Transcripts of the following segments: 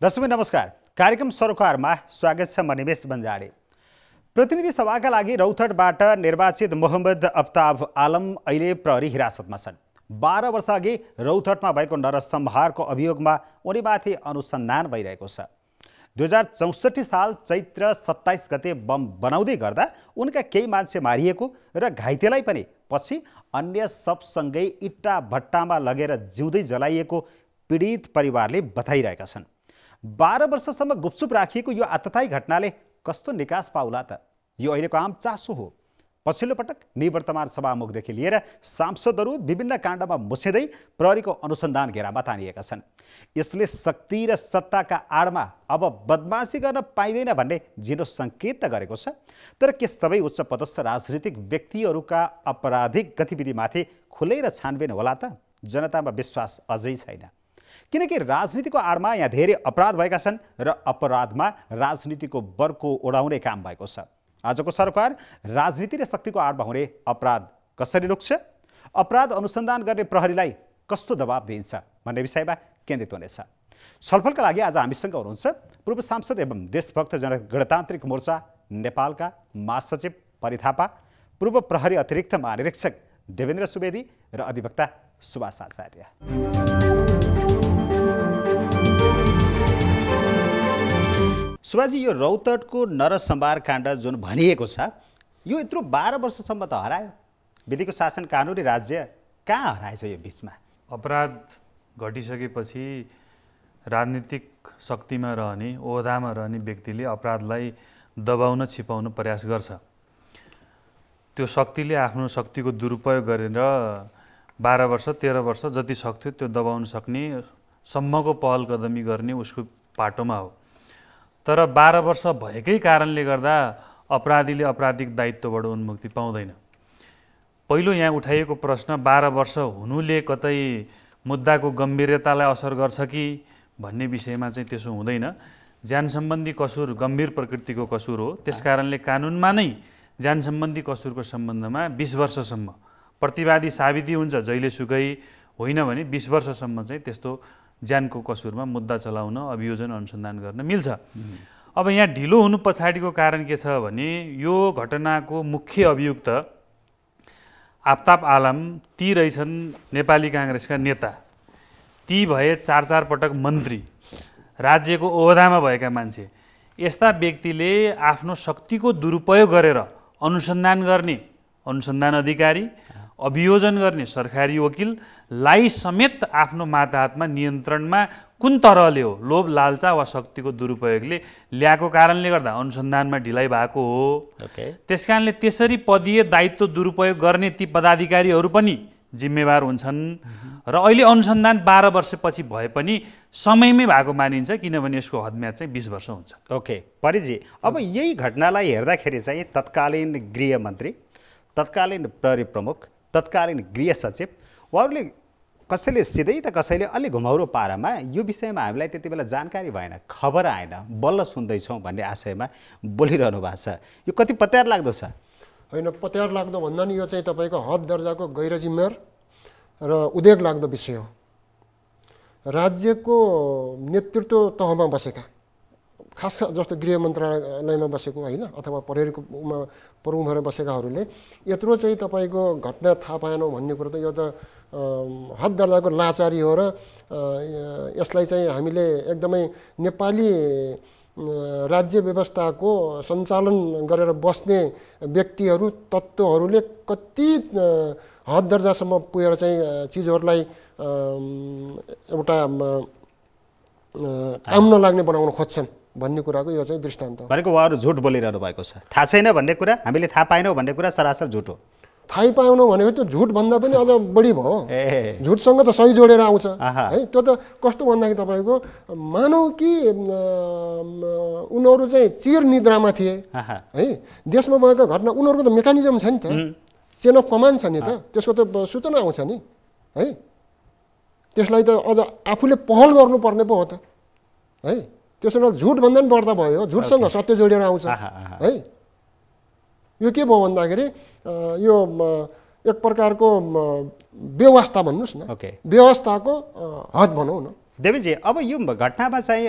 दर्शक नमस्कार। कार्यक्रम सरोकारमा स्वागत छ म निमेश बन्जाडे प्रतिनिधि सभाका लागि रौथटबाट निर्वाचित मोहम्मद अफ्ताब आलम अहिले प्रहरी हिरासतमा छन्। बाह्र वर्षअघि रौथटमा भएको नरसंहारको अभियोगमा उनीमाथि अनुसन्धान भइरहेको छ। दुई हजार चौसठी साल चैत्र सत्ताइस गते बम बनाउँदै गर्दा उनका केही मान्छे मारिएको र घाइतेलाई पनि पछि अन्य सबसँगै इट्टा भट्टामा लगेर जिउँदै जलाइएको पीडित परिवारले बताइरहेका छन्। बाह्र वर्षसम्म गुपचुप राखिएको यो आतताई घटनाले कस्तो निकास पाउला त? यो अहिलेको आम चासो हो। पछिल्लो पटक निवर्तमान सभामुखदेखि लिएर सांसदहरू विभिन्न काण्डमा मुछिँदै प्रहरीको अनुसन्धान घेरामा तानिएका छन्। यसले शक्ति र सत्ताका आडमा अब बदमासी गर्न पाइँदैन भन्ने जिनो सङ्केत त गरेको छ। तर के सबै उच्च पदस्थ राजनीतिक व्यक्तिहरूका आपराधिक गतिविधिमाथि खुलेर छानबिन होला त? जनतामा विश्वास अझै छैन। किनकि राजनीतिको आडमा यहाँ धेरै अपराध भएका छन् र अपराधमा राजनीतिको बर्को उडाउने काम भएको छ। आजको सरकार राजनीति र शक्तिको आडमा हुने अपराध कसरी रोक्छ? अपराध अनुसन्धान गर्ने प्रहरीलाई कस्तो दबाब दिइन्छ भन्ने विषयमा केन्द्रित हुनेछ। छलफलका लागि आज हामीसँग हुनुहुन्छ पूर्व सांसद एवं देशभक्त जन गणतान्त्रिक मोर्चा नेपालका महासचिव परिथापा पूर्व प्रहरी अतिरिक्त महानिरीक्षक देवेन्द्र सुवेदी र अधिवक्ता सुभाष आचार्य। सुभाजी यो रौतटको नरसम्भार काण्ड जुन भनिएको छ यो यत्रो बाह्र वर्षसम्म त हरायो। विधिको शासन कानुनी राज्य कहाँ हराएछ यो बिचमा? अपराध घटिसकेपछि राजनीतिक शक्तिमा रहने ओहदामा रहने व्यक्तिले अपराधलाई दबाउन छिपाउन प्रयास गर्छ। त्यो शक्तिले आफ्नो शक्तिको दुरुपयोग गरेर बाह्र वर्ष तेह्र वर्ष जति सक्थ्यो त्यो दबाउन सक्ने सम्मको पहल कदमी गर्ने उसको पाटोमा हो। तर बाह्र वर्ष भएकै कारणले गर्दा अपराधीले अपराधिक दायित्वबाट उन्मुक्ति पाउँदैन। पहिलो यहाँ उठाइएको प्रश्न बाह्र वर्ष हुनुले कतै मुद्दाको गम्भीरतालाई असर गर्छ कि भन्ने विषयमा चाहिँ त्यसो हुँदैन। ज्यान सम्बन्धी कसुर गम्भीर प्रकृतिको कसुर हो। त्यस कारणले कानुनमा नै ज्यान सम्बन्धी कसुरको सम्बन्धमा बिस वर्षसम्म प्रतिवादी साबिती हुन्छ जहिले सुकै होइन भने बिस वर्षसम्म चाहिँ त्यस्तो ज्यानको कसुरमा मुद्दा चलाउन अभियोजन अनुसन्धान गर्न मिल्छ। अब यहाँ ढिलो हुनु पछाडिको कारण के छ भने यो घटनाको मुख्य अभियुक्त आफ्ताब आलम ती रहेछन् नेपाली काङ्ग्रेसका नेता। ती भए चार चार पटक मन्त्री राज्यको ओहदामा भएका मान्छे। यस्ता व्यक्तिले आफ्नो शक्तिको दुरुपयोग गरेर अनुसन्धान गर्ने अनुसन्धान अधिकारी अभियोजन गर्ने सरकारी वकिललाई समेत आफ्नो माताहतमा नियन्त्रणमा कुन तरहले हो? लोभ लालचा वा शक्तिको दुरुपयोगले ल्याएको कारणले गर्दा अनुसन्धानमा ढिलाइ भएको हो। ओके त्यस कारणले त्यसरी पदीय दायित्व दुरुपयोग गर्ने ती पदाधिकारीहरू पनि जिम्मेवार हुन्छन्। र अहिले अनुसन्धान बाह्र वर्षपछि भए पनि समयमै भएको मानिन्छ किनभने यसको हदम्याद चाहिँ बिस वर्ष हुन्छ। ओके परिजी अब यही घटनालाई हेर्दाखेरि चाहिँ तत्कालीन गृहमन्त्री तत्कालीन प्रहरी प्रमुख तत्कालीन गृह सचिव उहाँहरूले कसैले सिधै त कसैले अलि घुमाउरो पारामा यो विषयमा हामीलाई त्यति बेला जानकारी भएन खबर आएन बल्ल सुन्दैछौँ भन्ने आशयमा बोलिरहनु भएको छ। यो कति पत्यार लाग्दो छ? होइन पत्यार लाग्दो भन्दा नि यो चाहिँ तपाईँको हद दर्जाको गैर जिम्मेवार र उद्योग लाग्दो विषय हो। राज्यको नेतृत्व तहमा बसेका। खास जस्तो गृह मन्त्रालयमा बसेको होइन अथवा प्रहरीकोमा प्रमुख भएर बसेकाहरूले यत्रो चाहिँ तपाईँको घटना थाहा पाएनौँ भन्ने कुरो त यो त हद दर्जाको लाचारी हो र यसलाई चाहिँ हामीले एकदमै नेपाली राज्य व्यवस्थाको सञ्चालन गरेर बस्ने व्यक्तिहरू तत्त्वहरूले कति हद दर्जासम्म पुगेर चाहिँ चिजहरूलाई एउटा काम नलाग्ने बनाउन खोज्छन्। भन्ने कुराको यो चाहिँ दृष्टान्त भनेको उहाँहरू झुट बोलिरहनु भएको छ। थाहा छैन भन्ने कुरा हामीले थाहा पाएनौँ भन्ने कुरा सरासर झुट हो। थाहै पाउनु भनेको त्यो झुट भन्दा पनि अझ बढी भयो। झुटसँग त सही जोडेर आउँछ। है त्यो त कस्तो भन्दाखेरि तपाईँको मानौ कि उनीहरू चाहिँ चिर निद्रामा थिए। है देशमा भएको घटना उनीहरूको त मेकानिजम छ नि त। चेन अफ कमान्ड छ नि त। त्यसको त सूचना आउँछ नि। है त्यसलाई त अझ आफूले पहल गर्नुपर्ने पो हो त। है। त्यसो भए झुटभन्दा पनि बढ्दा भयो झुटसँग सत्य जोडेर आउँछ। है? यो के भयो भन्दाखेरि यो एक प्रकारको व्यवस्था भन्नुहोस् न। ओके व्यवस्थाको हद भनौँ न। देवीजी अब यो घटनामा चाहिँ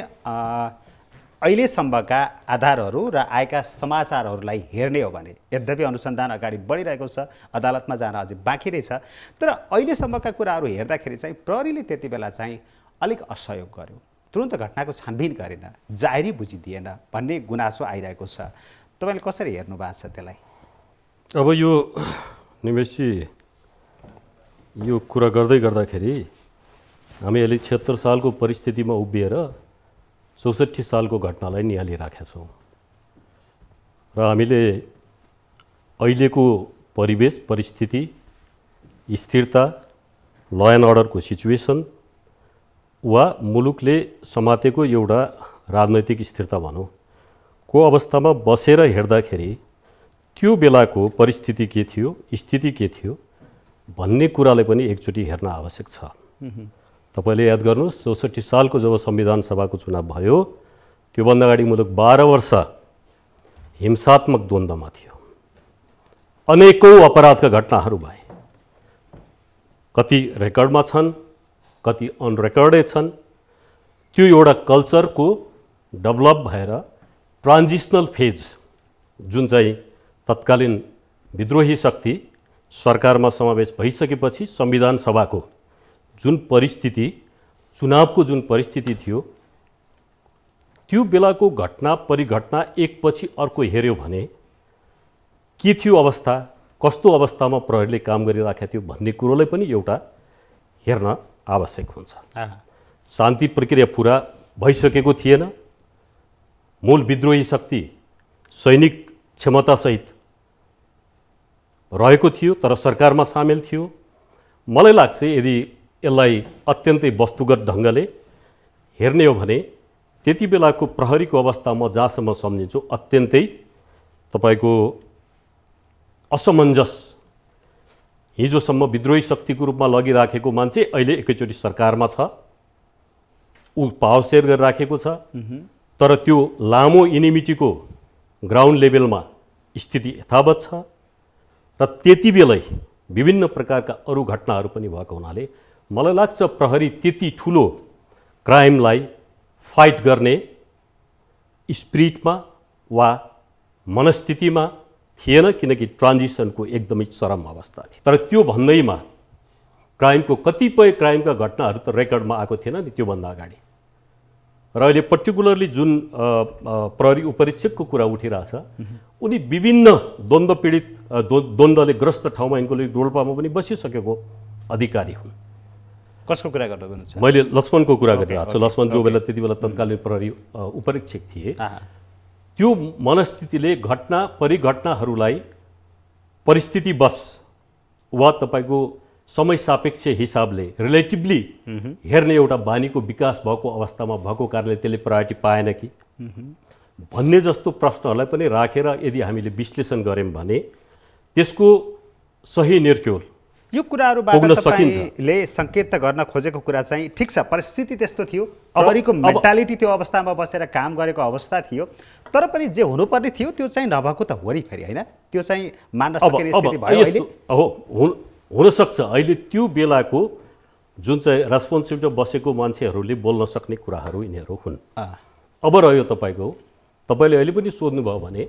अहिलेसम्मका आधारहरू र आएका समाचारहरूलाई हेर्ने हो भने यद्यपि अनुसन्धान अगाडि बढिरहेको छ अदालतमा जान अझै बाँकी नै छ तर अहिलेसम्मका कुराहरू हेर्दाखेरि चाहिँ प्रहरीले त्यति बेला चाहिँ अलिक असहयोग गर्यो। तुरन्त घटनाको छानबिन गरेन जाहेरी बुझिदिएन भन्ने गुनासो आइरहेको छ। तपाईँले कसरी हेर्नु भएको छ त्यसलाई? अब यो निमेशजी यो कुरा गर्दै गर्दाखेरि हामी अहिले छिहत्तर सालको परिस्थितिमा उभिएर चौसठी सालको घटनालाई निहालिराखेका छौँ। र हामीले अहिलेको परिवेश परिस्थिति स्थिरता ल एन्ड अर्डरको सिचुएसन वा मुलुकले समातेको एउटा राजनैतिक स्थिरता भनौँ। को अवस्थामा बसेर हेर्दाखेरि त्यो बेलाको परिस्थिति के थियो स्थिति के थियो भन्ने कुरालाई पनि एकचोटि हेर्न आवश्यक छ। तपाईँले याद गर्नुहोस् चौसठी सालको जब संविधान सभाको चुनाव भयो त्योभन्दा अगाडि मुलुक बाह्र वर्ष हिंसात्मक द्वन्द्वमा थियो। अनेकौँ अपराधका घटनाहरू भए। कति रेकर्डमा छन्? कति अनरेकर्डै छन् त्यो एउटा कल्चरको डेभलप भएर ट्रान्जिसनल फेज जुन चाहिँ तत्कालीन विद्रोही शक्ति सरकारमा समावेश भइसकेपछि संविधान सभाको जुन परिस्थिति चुनावको जुन परिस्थिति थियो त्यो बेलाको घटना परिघटना एकपछि अर्को हेऱ्यो भने के थियो अवस्था कस्तो अवस्थामा प्रहरीले काम गरिराखेको थियो भन्ने कुरोलाई पनि एउटा हेर्न आवश्यक हुन्छ। शान्ति प्रक्रिया पुरा भइसकेको थिएन। मूल विद्रोही शक्ति सैनिक क्षमतासहित रहेको थियो तर सरकारमा सामेल थियो। मलाई लाग्छ यदि यसलाई अत्यन्तै वस्तुगत ढङ्गले हेर्ने हो भने त्यति बेलाको प्रहरीको अवस्था म जहाँसम्म सम्झिन्छु अत्यन्तै तपाईँको असमञ्जस हिजोसम्म विद्रोही शक्तिको रूपमा लगिराखेको मान्छे अहिले एकैचोटि सरकारमा छ। ऊ पावर सेयर गरिराखेको छ। तर त्यो लामो इनिमिटीको ग्राउन्ड लेभलमा स्थिति यथावत छ र त्यति बेलै विभिन्न प्रकारका अरू घटनाहरू पनि भएको हुनाले मलाई लाग्छ प्रहरी त्यति ठुलो क्राइमलाई फाइट गर्ने स्पिरिटमा वा मनस्थितिमा थिएन किनकि ट्रान्जिसनको एकदमै चरम अवस्था थियो। तर त्यो भन्दैमा क्राइमको कतिपय क्राइमका घटनाहरू त रेकर्डमा आएको थिएन नि त्योभन्दा अगाडि। र अहिले पर्टिकुलरली जुन प्रहरी उपरीक्षकको कुरा उठिरहेछ उनी विभिन्न द्वन्द्व पीडित द्वन्द्वले ग्रस्त ठाउँमा यिनको लागि डोल्पामा पनि बसिसकेको अधिकारी हुन्। कसको कुरा गर्नु हुनुहुन्छ? मैले लक्ष्मणको कुरा गरिरहेको छु। लक्ष्मण जो बेला त्यति बेला तत्कालीन प्रहरी उपरीक्षक थिए त्यो मनस्थितिले घटना परिघटनाहरूलाई परिस्थितिवश वा तपाईँको समय सापेक्ष हिसाबले रिलेटिभली हेर्ने एउटा बानीको विकास भएको अवस्थामा भएको कारणले त्यसले प्रायोरिटी पाएन कि? भन्ने जस्तो प्रश्नहरूलाई पनि राखेर यदि हामीले विश्लेषण गऱ्यौँ भने त्यसको सही निर्क्योल यो कुराहरूबाट। तपाईँले सङ्केत त गर्न खोजेको कुरा चाहिँ ठिक छ परिस्थिति त्यस्तो थियो अब- मेन्टालिटी त्यो अवस्थामा बसेर काम गरेको अवस्था थियो। तर पनि जे हुनुपर्ने थियो त्यो चाहिँ नभएको त हो नि फेरि होइन? त्यो चाहिँ मान्न अब सकिने अब स्थिति भयो अहिले। यस्तो हो हुन हुनसक्छ। अहिले त्यो बेलाको जुन चाहिँ रेस्पोन्सिबिलिटी बसेको मान्छेहरूले बोल्न सक्ने कुराहरू यिनीहरू हुन्। अब रह्यो तपाईँको तपाईँले अहिले पनि सोध्नुभयो भने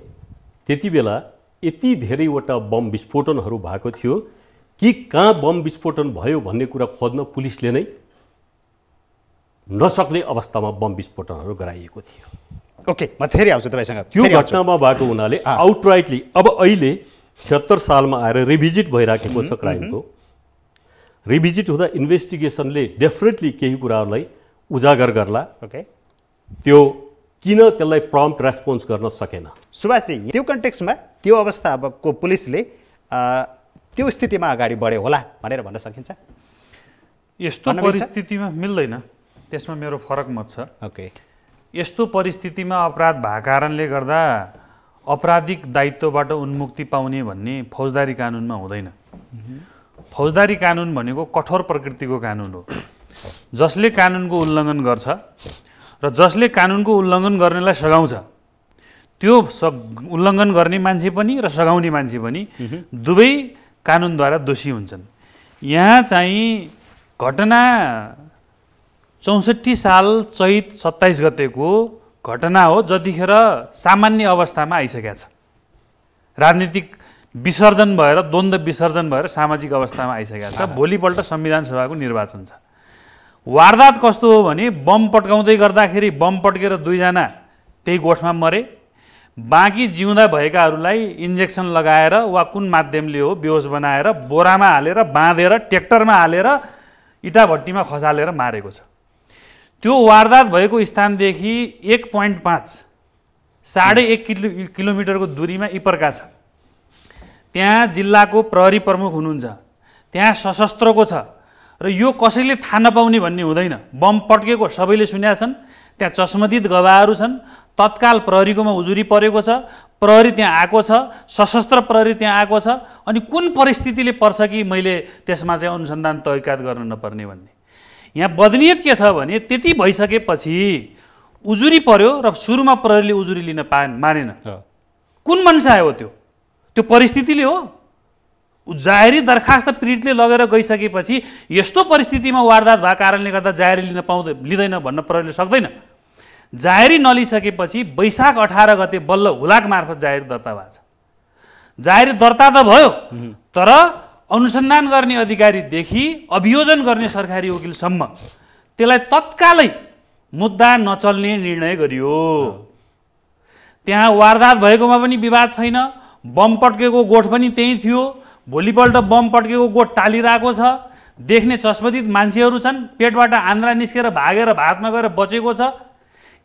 त्यति बेला यति धेरैवटा बम विस्फोटनहरू भएको थियो। कि कहाँ बम विस्फोटन भयो भन्ने कुरा खोज्न पुलिसले नै नसक्ने अवस्थामा बम विस्फोटनहरू गराइएको थियो। ओके म फेरि आउँछु तपाईँसँग। त्यो। घटनामा भएको हुनाले आउटराइटली अब अहिले छिहत्तर सालमा आएर रिभिजिट भइराखेको छ क्राइमको। रिभिजिट हुँदा इन्भेस्टिगेसनले डेफिनेटली केही कुराहरूलाई उजागर गर्ला। ओके। त्यो किन त्यसलाई प्रम्प्ट रेस्पोन्स गर्न सकेन? सुभाषजी त्यो कन्टेक्समा त्यो अवस्था अबको पुलिसले अ, त्यो स्थितिमा अगाडि बढ्यो होला भनेर भन्न सकिन्छ? यस्तो? परिस्थितिमा मिल्दैन। त्यसमा मेरो फरक मत छ। ओके। यस्तो परिस्थितिमा अपराध भएको कारणले गर्दा अपराधिक दायित्वबाट उन्मुक्ति पाउने भन्ने फौजदारी कानुनमा हुँदैन। फौजदारी कानुन भनेको कठोर प्रकृतिको कानुन हो। जसले कानुनको उल्लङ्घन गर्छ र जसले कानुनको उल्लङ्घन गर्नेलाई सघाउँछ त्यो स उल्लङ्घन गर्ने मान्छे पनि र सघाउने मान्छे पनि दुवै कानुनद्वारा दोषी हुन्छन्। यहाँ चाहिँ घटना चौसठी साल चैत सत्ताइस गतेको घटना हो जतिखेर सामान्य अवस्थामा आइसकेका छ। राजनीतिक विसर्जन भएर द्वन्द्व विसर्जन भएर सामाजिक अवस्थामा आइसकेका छ। भोलिपल्ट संविधान सभाको निर्वाचन छ। वारदात कस्तो हो भने बम पट्काउँदै गर्दाखेरि बम पट्केर दुईजना त्यही गोठमा मरे। बाँकी जिउँदा भएकाहरूलाई इन्जेक्सन लगाएर वा कुन माध्यमले हो बेहोस बनाएर बोरामा हालेर बाँधेर ट्र्याक्टरमा हालेर इटाभट्टीमा खसालेर मारेको छ। त्यो वारदात भएको स्थानदेखि एक पोइन्ट पाँच साढे एक किलो किलोमिटरको दुरीमा इपर्का छ। त्यहाँ जिल्लाको प्रहरी प्रमुख हुनुहुन्छ। त्यहाँ सशस्त्रको छ। र यो कसैले थाहा नपाउने भन्ने हुँदैन। बम पड्केको सबैले सुनेका छन्। त्यहाँ चस्मदित गवाहहरू छन्। तत्काल प्रहरीकोमा उजुरी परेको छ। प्रहरी त्यहाँ आएको छ। सशस्त्र प्रहरी त्यहाँ आएको छ। अनि कुन परिस्थितिले पर्छ कि मैले त्यसमा चाहिँ अनुसन्धान तहकात गर्न नपर्ने भन्ने। यहाँ बदनियत के छ भने त्यति भइसकेपछि उजुरी पर्यो र सुरुमा प्रहरीले उजुरी लिन पा मानेन। कुन मान्छे आयो त्यो? त्यो परिस्थितिले हो। जाहेरी दरखास्त पीडितले लगेर गइसकेपछि यस्तो परिस्थितिमा वारदात भएको कारणले गर्दा जाहेरी लिन पाउँदै लिँदैन भन्न प्रहरीले सक्दैन। जाहेरी नलिसकेपछि वैशाख अठार गते बल्ल हुलाक मार्फत जाहेरी दर्ता भएको छ। जाहेरी दर्ता त भयो तर अनुसन्धान गर्ने अधिकारीदेखि अभियोजन गर्ने सरकारी वकिलसम्म त्यसलाई तत्कालै मुद्दा नचल्ने निर्णय गरियो। त्यहाँ वारदात भएकोमा पनि विवाद छैन बम पड्केको गोठ पनि त्यहीँ थियो भोलिपल्ट बम पड्केको गोठ टालिरहेको छ देख्ने चस्मदित मान्छेहरू छन् पेटबाट आन्द्रा निस्केर भागेर भातमा गएर बचेको छ।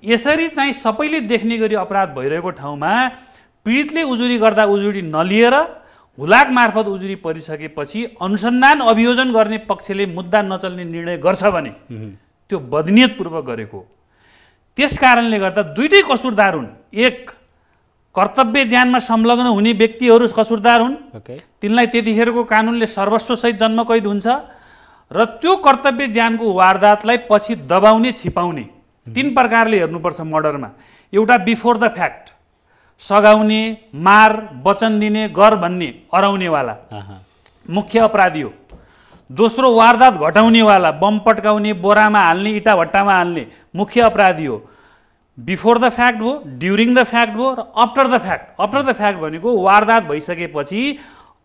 यसरी चाहिँ सबैले देख्ने गरी अपराध भइरहेको ठाउँमा पीडितले उजुरी गर्दा उजुरी नलिएर हुलाक मार्फत उजुरी परिसकेपछि अनुसन्धान अभियोजन गर्ने पक्षले मुद्दा नचल्ने निर्णय गर्छ भने त्यो बदनियतपूर्वक गरेको त्यस कारणले गर्दा दुइटै कसुरदार हुन्। एक कर्तव्य ज्यानमा संलग्न हुने व्यक्तिहरू कसुरदार हुन्। ओके। तिनलाई त्यतिखेरको कानुनले सर्वस्वसहित जन्मकैद हुन्छ र त्यो कर्तव्य ज्यानको वारदातलाई पछि दबाउने छिपाउने। तिन प्रकारले हेर्नुपर्छ मर्डरमा। एउटा बिफोर द फ्याक्ट। सघाउने मार वचन दिने गर भन्ने अराउनेवाला मुख्य अपराधी हो। दोस्रो वारदात घटाउनेवाला बम पट्काउने बोरामा हाल्ने इँटा भट्टामा हाल्ने मुख्य अपराधी हो। बिफोर द फ्याक्ट हो ड्युरिङ द फ्याक्ट हो र after the fact. After the fact भनेको वारदात भइसकेपछि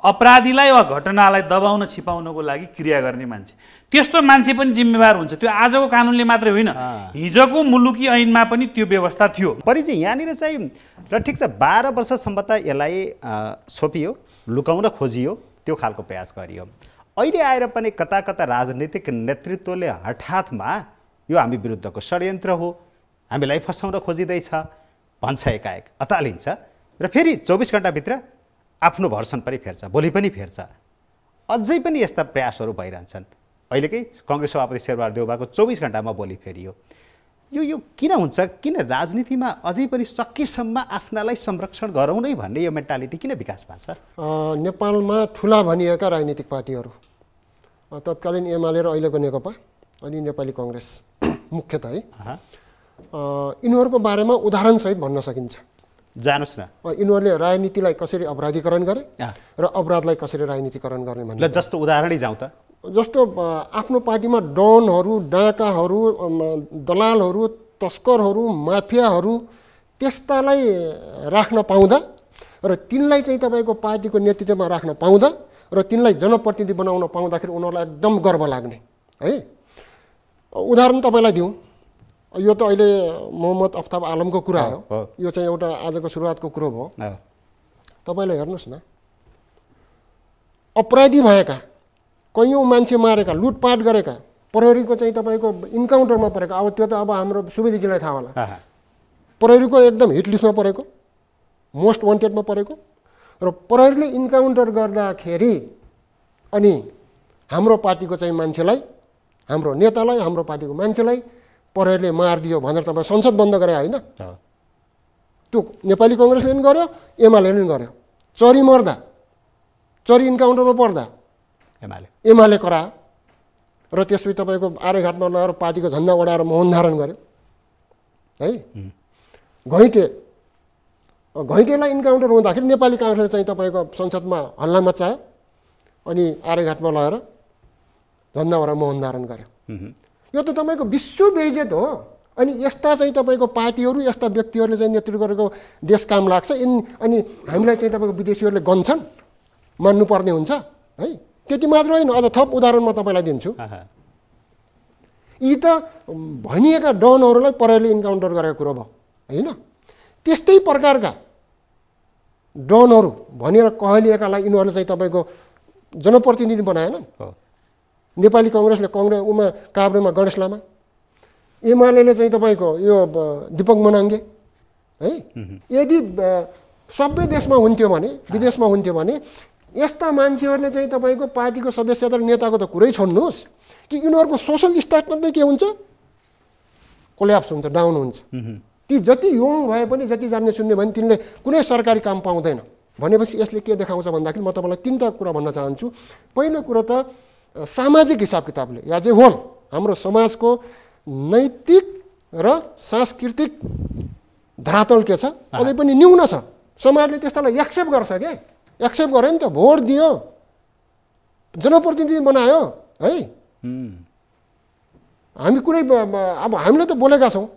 अपराधीलाई वा घटनालाई दबाउन छिपाउनको लागि क्रिया गर्ने मान्छे। त्यस्तो मान्छे पनि जिम्मेवार हुन्छ। त्यो आजको कानुनले मात्रै होइन। हिजोको मुलुकी ऐनमा पनि त्यो व्यवस्था थियो। परिचय यहाँनिर चाहिँ र ठिक छ बाह्र वर्षसम्म त यसलाई छोपियो लुकाउन खोजियो त्यो खालको प्रयास गरियो। अहिले आएर पनि कता कता राजनीतिक नेतृत्वले हठातमा यो हामी विरुद्धको षड्यन्त्र हो हामीलाई फसाउन खोजिँदैछ भन्छ एकाएक अतालिन्छ। र फेरि चौबिस घन्टाभित्र आफ्नो भर्सन पनि फेर्छ भोलि पनि फेर्छ। अझै पनि यस्ता प्रयासहरू भइरहन्छन्। अहिलेकै कङ्ग्रेस सभापति शेरबहादुर देउबाको चौबिस घन्टामा भोलि फेरियो। यो यो किन हुन्छ किन राजनीतिमा अझै पनि सकेसम्म आफ्नालाई संरक्षण गरौँ नै भन्ने यो मेन्टालिटी किन विकास भएको छ नेपालमा ठुला भनिएका राजनीतिक पार्टीहरू। तत्कालीन एमाले र अहिलेको नेकपा अनि नेपाली कङ्ग्रेस मुख्यत है। यिनीहरूको बारेमा उदाहरणसहित भन्न सकिन्छ। जानुहोस् न। यिनीहरूले राजनीतिलाई कसरी अपराधीकरण गरे र अपराधलाई कसरी राजनीतिकरण गर्ने भन्ने जस्तो उदाहरणै जाउँ त। जस्तो आफ्नो पार्टीमा डनहरू डाँकाहरू दलालहरू तस्करहरू माफियाहरू त्यस्तालाई राख्न पाउँदा र तिनलाई चाहिँ तपाईँको पार्टीको नेतृत्वमा राख्न पाउँदा र तिनलाई जनप्रतिनिधि बनाउन पाउँदाखेरि उनीहरूलाई एकदम गर्व लाग्ने है? उदाहरण तपाईँलाई दिउँ। यो त अहिले मोहम्मद अफ्ताब आलमको कुरा हो, यो चाहिँ एउटा आजको सुरुवातको कुरो भयो तपाईँले हेर्नुहोस् न। अपराधी भएका कैयौँ मान्छे मारेका लुटपाट गरेका प्रहरीको चाहिँ तपाईँको इन्काउन्टरमा परेको अब त्यो त अब हाम्रो सुवेदीजीलाई थाहा होला। प्रहरीको एकदम हिट लिस्टमा परेको मोस्ट वान्टेडमा परेको र प्रहरीले इन्काउन्टर गर्दाखेरि अनि हाम्रो पार्टीको चाहिँ मान्छेलाई हाम्रो नेतालाई हाम्रो पार्टीको मान्छेलाई प्रहरीले मारिदियो भनेर तपाईँ संसद बन्द गरे होइन? त्यो नेपाली कङ्ग्रेसले पनि गर्यो एमाले पनि गर्यो। चरी मर्दा चरी इन्काउन्टरमा पर्दा? एमाले। एमाले करायो र त्यसपछि तपाईँको आर्यघाटमा लगेर पार्टीको झन्डा ओढाएर मोहन धारण गर्यो। है? घैँटे घैँटेलाई इन्काउन्टर हुँदाखेरि नेपाली काङ्ग्रेसले चाहिँ तपाईँको संसदमा हल्ला मचायो अनि आर्यघाटमा लगेर झन्डा ओढाएर मोहन धारण गर्यो। यो त तपाईँको विश्व बेइज्जत हो। अनि यस्ता चाहिँ तपाईँको पार्टीहरू यस्ता व्यक्तिहरूले चाहिँ नेतृत्व गरेको देश काम लाग्छ। इन अनि हामीलाई चाहिँ तपाईँको विदेशीहरूले गन्छन् मान्नुपर्ने हुन्छ है? त्यति मात्र होइन। अझ थप उदाहरण म तपाईँलाई दिन्छु। यी त भनिएका डनहरूलाई प्रहरीले इन्काउन्टर गरेको कुरो भयो होइन? त्यस्तै प्रकारका डनहरू भनेर कहलिएकालाई यिनीहरूले चाहिँ तपाईँको जनप्रतिनिधि बनाएनन्। नेपाली कङ्ग्रेसले कङ्ग्रेस उमा काभ्रेमा गणेश लामा। एमाले चाहिँ तपाईँको यो दिपक मनाङ्गे है? यदि सबै देशमा हुन्थ्यो भने विदेशमा हुन्थ्यो भने यस्ता मान्छेहरूले चाहिँ तपाईँको पार्टीको सदस्यता र नेताको त कुरै छोड्नुहोस्। कि यिनीहरूको सोसल स्ट्याटस नै के हुन्छ? कोल्याप्स हुन्छ डाउन हुन्छ। ती जति यङ भए पनि जति जान्ने सुन्ने भने तिनले कुनै सरकारी काम पाउँदैन। भनेपछि यसले के देखाउँछ भन्दाखेरि म तपाईँलाई तिनवटा कुरा भन्न चाहन्छु। पहिलो कुरो त सामाजिक हिसाब किताबले या जे होल हाम्रो समाजको नैतिक र सांस्कृतिक धरातल के छ अझै पनि न्यून छ। समाजले त्यस्तालाई एक्सेप्ट गर्छ के? एक्सेप्ट गर्यो नि त भोट दियो जनप्रतिनिधि बनायो है? हामी कुनै अब हामीले त बोलेका छौँ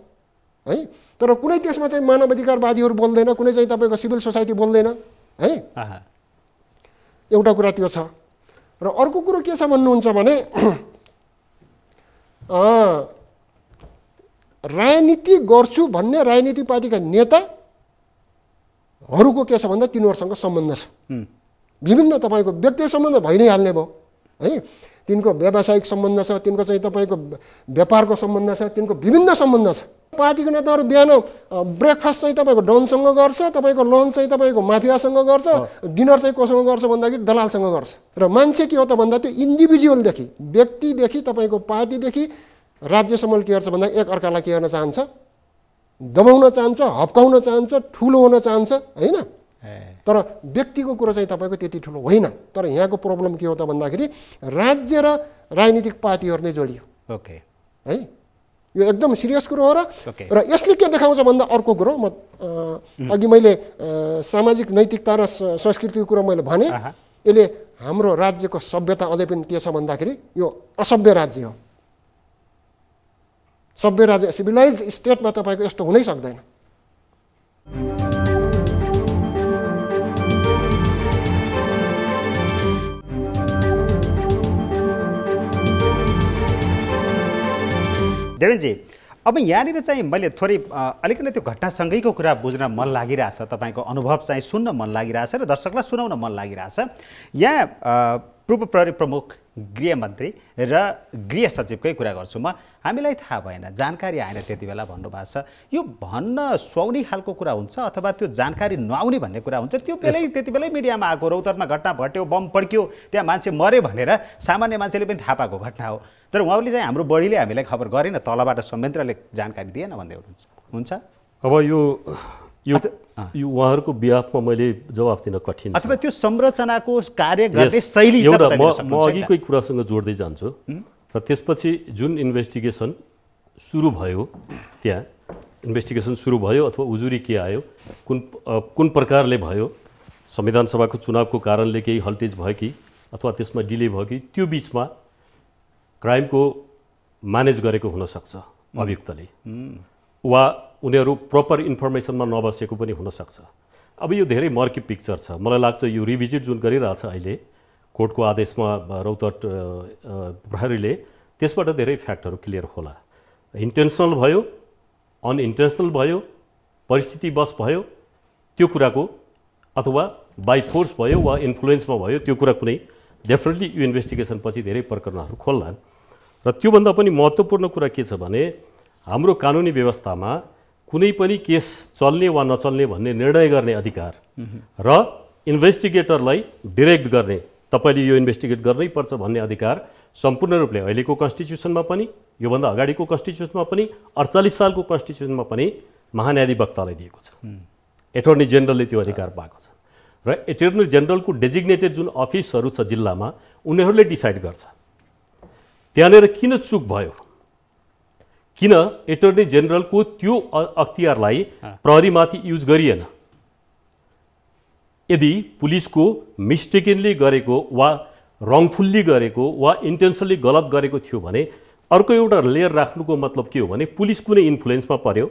है? तर कुनै त्यसमा चाहिँ मानव अधिकारवादीहरू बोल्दैन कुनै चाहिँ तपाईँको सिभिल सोसाइटी बोल्दैन है? एउटा कुरा त्यो छ। र अर्को कुरो के छ भन्नुहुन्छ भने राजनीति गर्छु भन्ने राजनीतिक पार्टीका नेताहरूको के छ भन्दा तिनीहरूसँग सम्बन्ध छ। विभिन्न तपाईँको व्यक्तिगत सम्बन्ध भइ नै हाल्ने भयो है? तिनको व्यावसायिक सम्बन्ध छ तिनको चाहिँ तपाईँको व्यापारको सम्बन्ध छ तिनको विभिन्न सम्बन्ध छ। पार्टीको नेताहरू बिहान ब्रेकफास्ट चाहिँ तपाईँको डनसँग गर्छ तपाईँको लन्च चाहिँ तपाईँको माफियासँग गर्छ डिनर चाहिँ कोसँग गर्छ भन्दाखेरि दलालसँग गर्छ। र मान्छे के हो त भन्दा त्यो इन्डिभिजुअलदेखि व्यक्तिदेखि तपाईँको पार्टीदेखि राज्यसम्म के गर्छ भन्दा एक अर्कालाई के गर्न चाहन्छ? दबाउन चाहन्छ हप्काउन चाहन्छ ठुलो हुन चाहन्छ होइन? तर व्यक्तिको कुरो चाहिँ तपाईँको त्यति ठुलो होइन तर यहाँको प्रब्लम के हो त भन्दाखेरि राज्य र राजनीतिक पार्टीहरू नै जोडियो ओके है यो एकदम सिरियस कुरो हो र। र यसले के देखाउँछ भन्दा अर्को कुरो म अघि मैले सामाजिक नैतिकता र संस्कृतिको कुरो मैले भने। यसले हाम्रो राज्यको सभ्यता अझै पनि के छ भन्दाखेरि यो असभ्य राज्य हो सभ्य राज्य सिभिलाइज स्टेटमा तपाईँको यस्तो हुनै सक्दैन देवेनजी अब यहाँनिर चाहिँ मैले थोरै अलिकति त्यो घटनासँगैको कुरा बुझ्न मन लागिरहेछ तपाईँको अनुभव चाहिँ सुन्न मन लागिरहेछ र दर्शकलाई सुनाउन मन लागिरहेछ। यहाँ पूर्व प्रहरी प्रमुख गृहमन्त्री र गृह सचिवकै कुरा गर्छु म। हामीलाई थाहा भएन जानकारी आएन त्यति बेला भन्नुभएको छ। यो भन्न सुहाउने खालको कुरा हुन्छ अथवा त्यो जानकारी नआउने भन्ने कुरा हुन्छ? त्यो बेलै त्यति बेलै मिडियामा आएको रौतरमा घटना घट्यो बम पड्क्यो त्यहाँ मान्छे मऱ्यो भनेर सामान्य मान्छेले पनि थाहा पाएको घटना हो। तर उहाँले चाहिँ हाम्रो बढीले हामीलाई खबर गरेन तलबाट संयन्त्रले जानकारी दिएन भन्दै हुनुहुन्छ। हुन्छ? अब यो यो यो उहाँहरूको बिहाफमा मैले जवाफ दिन कठिन। अथवा त्यो संरचनाको कार्य गर्ने शैली एउटा म? अघिकै कुरासँग जोड्दै जान्छु। र त्यसपछि जुन इन्भेस्टिगेसन सुरु भयो त्यहाँ इन्भेस्टिगेसन सुरु भयो अथवा उजुरी के आयो कुन कुन प्रकारले भयो संविधान सभाको चुनावको कारणले केही हल्टेज भयो कि अथवा त्यसमा डिले भयो कि त्यो बिचमा क्राइमको म्यानेज गरेको हुनसक्छ अभियुक्तले। वा उनीहरू प्रपर इन्फर्मेसनमा नबसेको पनि हुनसक्छ। अब यो धेरै मर्की पिक्चर छ। मलाई लाग्छ यो रिभिजिट जुन गरिरहेछ अहिले कोर्टको आदेशमा अ, प्रहरीले त्यसबाट धेरै फ्याक्टहरू क्लियर होला। इन्टेन्सनल भयो अनइन्टेन्सनल भयो परिस्थितिवश भयो त्यो कुराको अथवा बाई फोर्स भयो वा इन्फ्लुएन्समा भयो त्यो कुरा कुनै डेफिनेटली यो इन्भेस्टिगेसन पछि धेरै प्रकरणहरू खोल्लान्। र त्योभन्दा पनि महत्त्वपूर्ण कुरा के छ भने हाम्रो कानुनी व्यवस्थामा कुनै पनि केस चल्ने वा नचल्ने भन्ने निर्णय गर्ने अधिकार र इन्भेस्टिगेटरलाई डिरेक्ट गर्ने तपाईँले यो इन्भेस्टिगेट गर्नै पर्छ भन्ने अधिकार सम्पूर्ण रूपले अहिलेको कन्स्टिट्युसनमा पनि योभन्दा अगाडिको कन्स्टिट्युसनमा पनि अडचालिस सालको कन्स्टिट्युसनमा पनि महान्याधिवक्तालाई दिएको छ। एटर्नी जेनरलले त्यो अधिकार पाएको छ। र एटर्नी जेनरलको डेजिग्नेटेड जुन अफिसहरू छ जिल्लामा उनीहरूले डिसाइड गर्छ। त्यहाँनिर किन चुक भयो? किन एटर्नी जेनरलको त्यो अख्तियारलाई प्रहरीमाथि युज गरिएन? यदि पुलिसको मिस्टेकेनली गरेको वा रङफुल्ली गरेको वा इन्टेन्सनली गलत गरेको थियो भने अर्को एउटा लेयर राख्नुको मतलब के हो भने पुलिस कुनै इन्फ्लुएन्समा पर्यो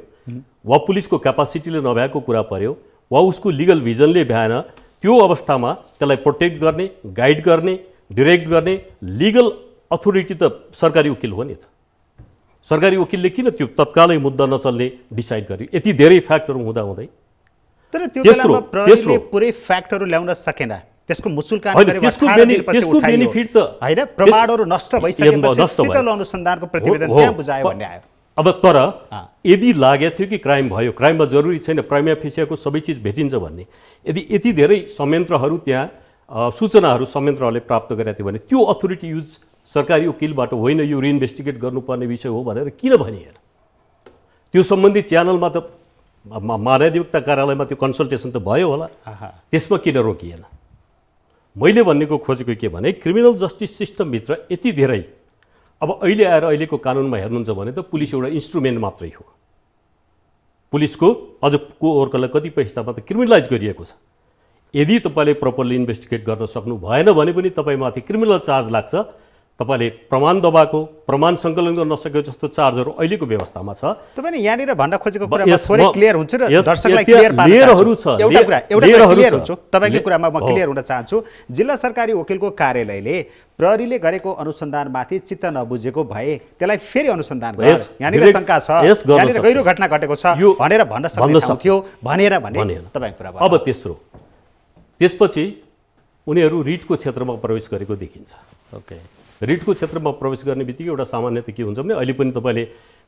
वा पुलिसको क्यापासिटीले नभएको कुरा पर्यो वा उसको लिगल भिजनले भ्याएन त्यो अवस्थामा त्यसलाई प्रोटेक्ट गर्ने गाइड गर्ने डिरेक्ट गर्ने लिगल अथोरिटी त सरकारी वकिल हो नि त। सरकारी वकिलले किन त्यो तत्कालै मुद्दा नचल्ने डिसाइड गर्यो यति धेरै फ्याक्टहरू हुँदाहुँदै तर त्यो तेस्रो-। पुरै फ्याक्टहरू ल्याउन सकेन। त्यसको मुसुल्कान त्यसको 18 बेनि- दिनपछि त्यसको उठाइयो। बेनिफिट त- होइन प्रमाणहरू नष्ट भइसकेपछि अनुसन्धानको प्रतिवेदन त्यहाँ बुझायो भन्ने आयो। अब तर। यदि लागेको थियो कि क्राइम भयो क्राइममा जरुरी छैन प्राइमा फेसियाको सबै चिज भेटिन्छ भन्ने यदि यति धेरै संयन्त्रहरू त्यहाँ सूचनाहरू संयन्त्रहरूले प्राप्त गरेका थियो भने त्यो अथोरिटी युज सरकारी वकिलबाट होइन यो रिइन्भेस्टिगेट गर्नुपर्ने विषय हो भनेर किन भनिएन त्यो सम्बन्धित च्यानलमा त महाधिवक्ता कार्यालयमा त्यो कन्सल्टेसन त भयो होला। त्यसमा किन रोकिएन मैले भन्नेको खोजेको के भने क्रिमिनल जस्टिस सिस्टमभित्र यति धेरै अब अहिले आएर अहिलेको कानुनमा हेर्नुहुन्छ भने त पुलिस एउटा इन्स्ट्रुमेन्ट मात्रै हो। पुलिसको अझ को ओर्कलाई कतिपय हिसाबमा त क्रिमिनलाइज गरिएको छ। यदि तपाईँले प्रपरली इन्भेस्टिगेट गर्न सक्नु भएन भने पनि तपाईँमाथि क्रिमिनल चार्ज लाग्छ। तपाईँले प्रमाण दबाएको प्रमाण सङ्कलन गर्न नसकेको जस्तो चार्जहरू अहिलेको व्यवस्थामा छ तपाईँले यहाँनिर भन्न खोजेको क्लियर हुन्छु र दर्शकलाई त्यहाँ क्लियर पार्न लेयरहरू चाहन्छु। छ, एउटा लेयर- कुरा एउटा कुरा लेयरहरू क्लियर छ। हुन्छु तपाईँकै ले- कुरामा म। क्लियर हुन चाहन्छु जिल्ला सरकारी वकिलको कार्यालयले प्रहरीले गरेको अनुसन्धानमाथि चित्त नबुझेको भए त्यसलाई फेरि अनुसन्धान यहाँनिर शङ्का छ यहाँनिर। गहिरो घटना घटेको छ भनेर भन्न सक्ने भन्न ठाउँ सक्छ। थियो भनेर भने। तपाईँको कुरा। अब तेस्रो त्यसपछि उनीहरू रिटको क्षेत्रमा प्रवेश गरेको देखिन्छ ओके रिटको क्षेत्रमा प्रवेश गर्ने बित्तिकै एउटा सामान्य त के हुन्छ भने अहिले पनि तपाईँले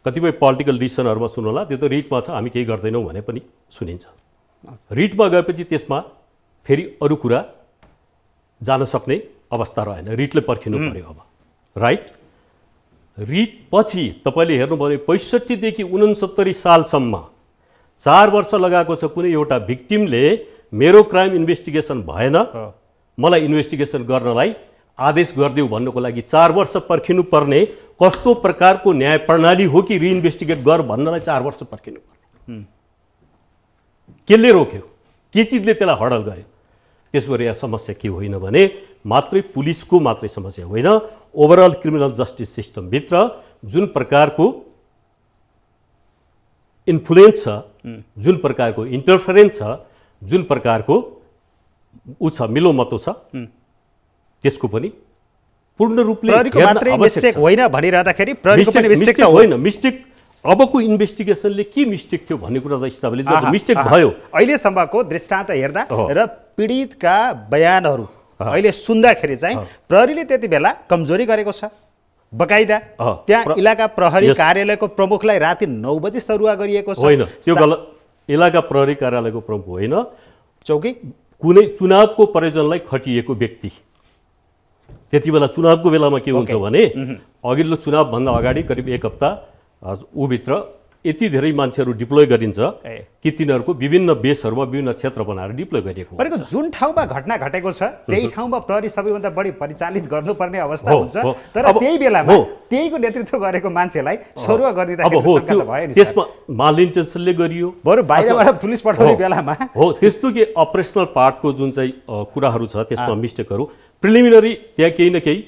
कतिपय पोलिटिकल डिसिसनहरूमा सुन्नुहोला त्यो त रिटमा छ हामी केही गर्दैनौँ भने पनि सुनिन्छ। रिटमा गएपछि त्यसमा फेरि अरू कुरा जान सक्ने अवस्था रहेन। रिटले पर्खिनु पर्यो अब। राइट रिट पछि तपाईँले हेर्नुभयो भने पैँसठीदेखि उनसत्तरी सालसम्म चार वर्ष लगाएको छ कुनै एउटा भिक्टिमले मेरो क्राइम इन्भेस्टिगेसन भएन। मलाई इन्भेस्टिगेसन गर्नलाई आदेश गरिदेऊ भन्नको लागि चार वर्ष पर्खिनु पर्ने कस्तो प्रकारको न्याय प्रणाली हो कि रिइन्भेस्टिगेट गर भन्नलाई चार वर्ष पर्खिनु पर्ने? कसले रोक्यो? के चिजले त्यसलाई हडल गर्यो? त्यसबाट यहाँ समस्या के होइन भने मात्रै पुलिसको मात्रै समस्या होइन ओभरअल क्रिमिनल जस्टिस सिस्टमभित्र जुन प्रकारको इन्फ्लुएन्स छ जुन प्रकारको इन्टरफेरेन्स छ जुन प्रकारको ऊ छ मिलोमतो छ त्यसको पनि पूर्ण रूपले मिस्टेक। होइन भनिरहँदाखेरि होइन मिस्टेक अबको इन्भेस्टिगेसनले के मिस्टेक थियो भन्ने कुरा त स्टाब्लिस गर्छ। मिस्टेक। भयो। अहिलेसम्मको दृष्टान्त हेर्दा। र पीडितका बयानहरू अहिले सुन्दाखेरि चाहिँ प्रहरीले त्यति बेला कमजोरी गरेको छ। बकाइदा त्यहाँ इलाका प्रहरी। कार्यालयको प्रमुखलाई राति नौ बजी सरुवा गरिएको छ। होइन त्यो गलत। इलाका प्रहरी कार्यालयको प्रमुख होइन। चौकी? कुनै चुनावको प्रयोजनलाई खटिएको व्यक्ति। त्यति बेला चुनावको बेलामा के हुन्छ भने अघिल्लो चुनावभन्दा अगाडि करिब एक हप्ता ऊभित्र यति धेरै मान्छेहरू डिप्लोय गरिन्छ। कि तिनीहरूको विभिन्न बेसहरूमा विभिन्न क्षेत्र बनाएर डिप्लोय गरिएको। भनेको जुन ठाउँमा घटना घटेको छ त्यही ठाउँमा प्रहरी सबैभन्दा बढी परिचालित गर्नुपर्ने अवस्था हुन्छ। तर त्यही बेलामा। त्यहीको नेतृत्व गरेको मान्छेलाई सरुवा सर। त्यसमा माल इन्टेन्सनले गरियो बरु बाहिरबाट पुलिस पठाउने बेलामा हो त्यस्तो के अपरेसनल पार्टको जुन चाहिँ कुराहरू छ त्यसमा मिस्टेकहरू प्रिलिमिनरी त्यहाँ केही न केही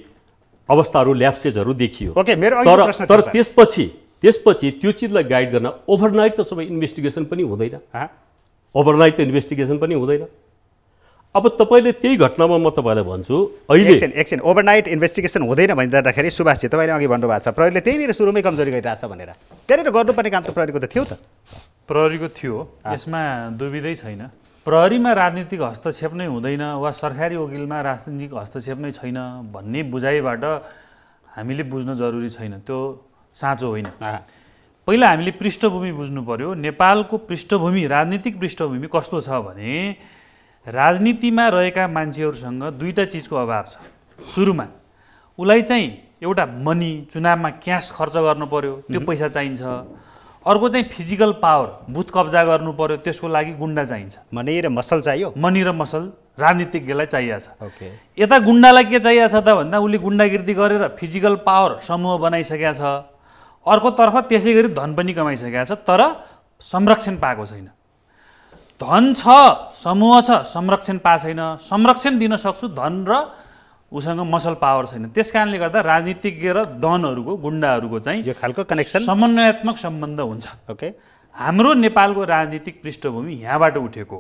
अवस्थाहरू ल्याप्सेजहरू देखियो। ओके, मेरो तर प्रश्न थियो, तर। त्यसपछि त्यसपछि त्यो चिजलाई गाइड गर्न ओभरनाइट त सबै इन्भेस्टिगेसन पनि हुँदैन। हाँ? ओभरनाइट त इन्भेस्टिगेसन पनि हुँदैन। अब तपाईँले त्यही घटनामा म तपाईँलाई भन्छु अहिले एकछिन एकछिन ओभरनाइट इन्भेस्टिगेसन हुँदैन भनिदिँदाखेरि सुभाषजी तपाईँले अघि भन्नुभएको छ। प्रहरीले त्यहीँनिर सुरुमै कमजोरी गरिरहेछ भनेर। त्यहाँनिर गर्नुपर्ने काम त प्रहरीको त थियो त। प्रहरीको थियो। यसमा दुविधै छैन। प्रहरीमा राजनीतिक हस्तक्षेप नै हुँदैन वा सरकारी वकिलमा राजनीतिक हस्तक्षेप नै छैन भन्ने बुझाइबाट हामीले बुझ्न जरुरी छैन। त्यो साँचो होइन। पहिला हामीले पृष्ठभूमि बुझ्नु पर्यो। नेपालको पृष्ठभूमि राजनीतिक पृष्ठभूमि कस्तो छ भने राजनीतिमा रहेका मान्छेहरूसँग दुईवटा चिजको अभाव छ। सुरुमा उसलाई चाहिँ एउटा मनी चुनावमा क्यास खर्च गर्नु पर्यो। त्यो पैसा चाहिन्छ। अर्को चाहिँ फिजिकल पावर बुथ कब्जा गर्नु पर्यो त्यसको लागि गुन्डा चाहिन्छ। मनी र मसल चाहियो? मनी र मसल राजनीतिज्ञलाई चाहिएको छ। ओके। यता गुन्डालाई के चाहिएको छ त भन्दा उसले गुन्डागिर्दी गरेर फिजिकल पावर समूह बनाइसकेका छ। अर्कोतर्फ त्यसै गरी धन पनि कमाइसकेका छ तर संरक्षण पाएको छैन। धन छ समूह छ संरक्षण पाएको छैन। संरक्षण दिन सक्छु धन र उसँग मसल पावर छैन। त्यस कारणले गर्दा राजनीतिज्ञ र डनहरूको गुन्डाहरूको चाहिँ यो खालको कनेक्सन समन्वयात्मक सम्बन्ध हुन्छ। ओके। हाम्रो नेपालको राजनीतिक पृष्ठभूमि यहाँबाट उठेको।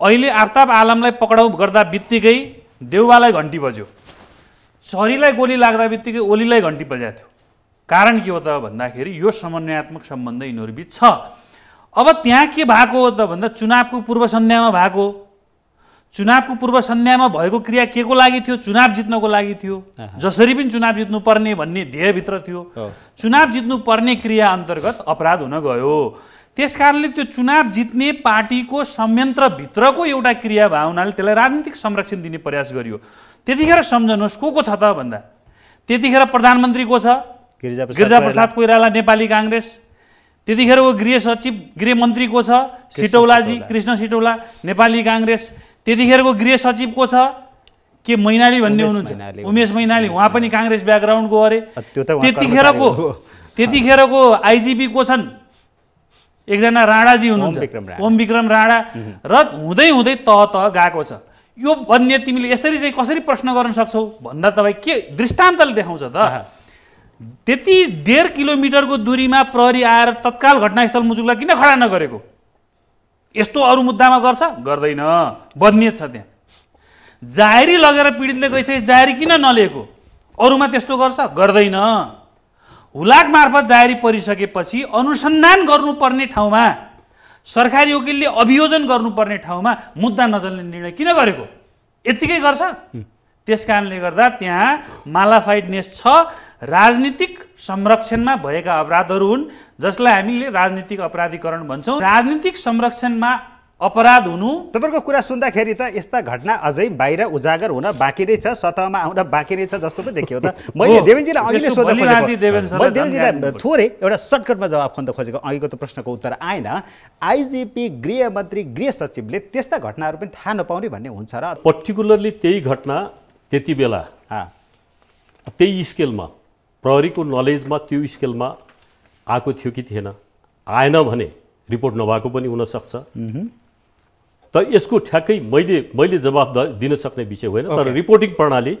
अहिले आफ्ताब आलमलाई पक्राउ गर्दा बित्तिकै देउवालाई घन्टी बज्यो। चरीलाई गोली लाग्दा बित्तिकै ओलीलाई घन्टी बजाएको थियो। कारण के हो त भन्दाखेरि यो समन्वयात्मक सम्बन्ध यिनीहरूबिच छ। अब त्यहाँ के भएको हो त भन्दा चुनावको पूर्व सन्ध्यामा भएको चुनावको पूर्व सन्ध्यामा भएको क्रिया के को लागि थियो? चुनाव जित्नको लागि थियो। जसरी पनि चुनाव जित्नुपर्ने भन्ने ध्येयभित्र थियो। चुनाव जित्नुपर्ने क्रिया अन्तर्गत अपराध हुन गयो। त्यस कारणले त्यो चुनाव जित्ने पार्टीको संयन्त्रभित्रको एउटा क्रिया भए हुनाले त्यसलाई राजनीतिक संरक्षण दिने प्रयास गरियो। त्यतिखेर सम्झनुहोस् को को छ त भन्दा? त्यतिखेर प्रधानमन्त्री को छ? गिरिजा प्रसाद गिरिजा प्रसाद कोइराला नेपाली काङ्ग्रेस। त्यतिखेरको गृह सचिव गृहमन्त्री को छ? सिटौलाजी सिटौला। कृष्ण सिटौला नेपाली काङ्ग्रेस। त्यतिखेरको गृह सचिव को छ? के मैनाली भन्ने हुनुहुन्छ? उमेश मैनाली उहाँ पनि काङ्ग्रेस ब्याकग्राउन्डको अरे? त्यतिखेरको। त्यतिखेरको आइजिपी को छन्? एकजना राणाजी हुनुहुन्छ। ओम विक्रम राणा। र हुँदै हुँदै तह तह गएको छ। यो बन्ने तिमीले यसरी चाहिँ कसरी प्रश्न गर्न सक्छौ? भन्दा तपाईँ के दृष्टान्तले देखाउँछ त? त्यति डेढ किलोमिटरको दूरीमा प्रहरी आएर तत्काल घटनास्थल मुजुकलाई किन खडा नगरेको? यस्तो अरू मुद्दामा गर्छ? गर्दैन। बदनियत छ त्यहाँ। जाहेरी लगेर पीडितले गइसके जाहेरी किन नलिएको? अरूमा त्यस्तो गर्छ? गर्दैन। हुलाक मार्फत जाहेरी परिसकेपछि अनुसन्धान गर्नुपर्ने ठाउँमा सरकारी वकिलले अभियोजन गर्नुपर्ने ठाउँमा मुद्दा नचल्ने निर्णय किन गरेको? यत्तिकै गर्छ? त्यस कारणले गर्दा त्यहाँ मालाफाइडनेस छ राजनीतिक संरक्षणमा भएका अपराधहरू हुन् जसलाई हामीले राजनीतिक अपराधीकरण भन्छौँ। राजनीतिक संरक्षणमा अपराध हुनु। तपाईँको कुरा सुन्दाखेरि त यस्ता घटना अझै बाहिर उजागर हुन बाँकी नै छ सतहमा आउन बाँकी नै छ जस्तो पनि देखियो त। मैले। देवेनजीलाई अघि नै सोध्न खोजेको देवेनजीलाई। थोरै एउटा सर्टकटमा जवाब खोज्न खोजेको अघिको त प्रश्नको उत्तर आएन। आइजिपी गृहमन्त्री गृह सचिवले त्यस्ता घटनाहरू पनि थाहा नपाउने भन्ने हुन्छ र पर्टिकुलरली त्यही घटना त्यति बेला। त्यही स्केलमा। प्रहरीको नलेजमा त्यो स्केलमा आएको थियो कि थिएन आएन भने रिपोर्ट नभएको पनि हुनसक्छ त यसको ठ्याक्कै मैले मैले जवाब दिन सक्ने विषय होइन तर. रिपोर्टिङ प्रणाली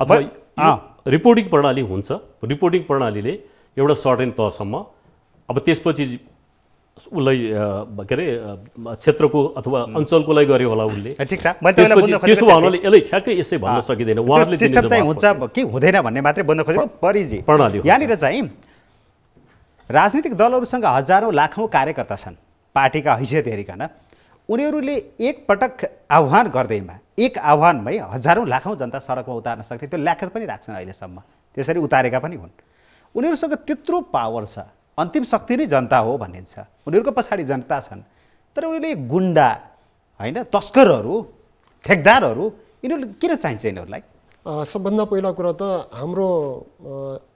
अथवा रिपोर्टिङ प्रणाली हुन्छ। रिपोर्टिङ प्रणालीले एउटा सर्टेन तहसम्म अब त्यसपछि उसलाई के अरे क्षेत्रको अथवा अञ्चलको लागि गर्यो होला उसले। ठिक छ। त्यसो हुनाले यसलाई ठ्याक्कै यसै भन्न सकिँदैन। उहाँहरूले सिस्टम चाहिँ हुन्छ कि हुँदैन भन्ने मात्रै बुझ्न खोजेको परिजी प्रणाली। यहाँनिर चाहिँ राजनीतिक दलहरूसँग हजारौँ लाखौँ कार्यकर्ता छन् पार्टीका हैसियत हेरिकन। उनीहरूले एकपटक आह्वान गर्दैमा एक आह्वानमै हजारौँ लाखौँ जनता सडकमा उतार्न सक्ने त्यो ल्याखत पनि राख्छन् अहिलेसम्म। त्यसरी उतारेका पनि हुन्। उनीहरूसँग त्यत्रो पावर छ। अन्तिम शक्ति नै जनता हो भनिन्छ। उनीहरूको पछाडि जनता छन्। तर उनीहरूले गुन्डा होइन तस्करहरू ठेकदारहरू यिनीहरू किन चाहिन्छ यिनीहरूलाई? सबभन्दा पहिला कुरा त हाम्रो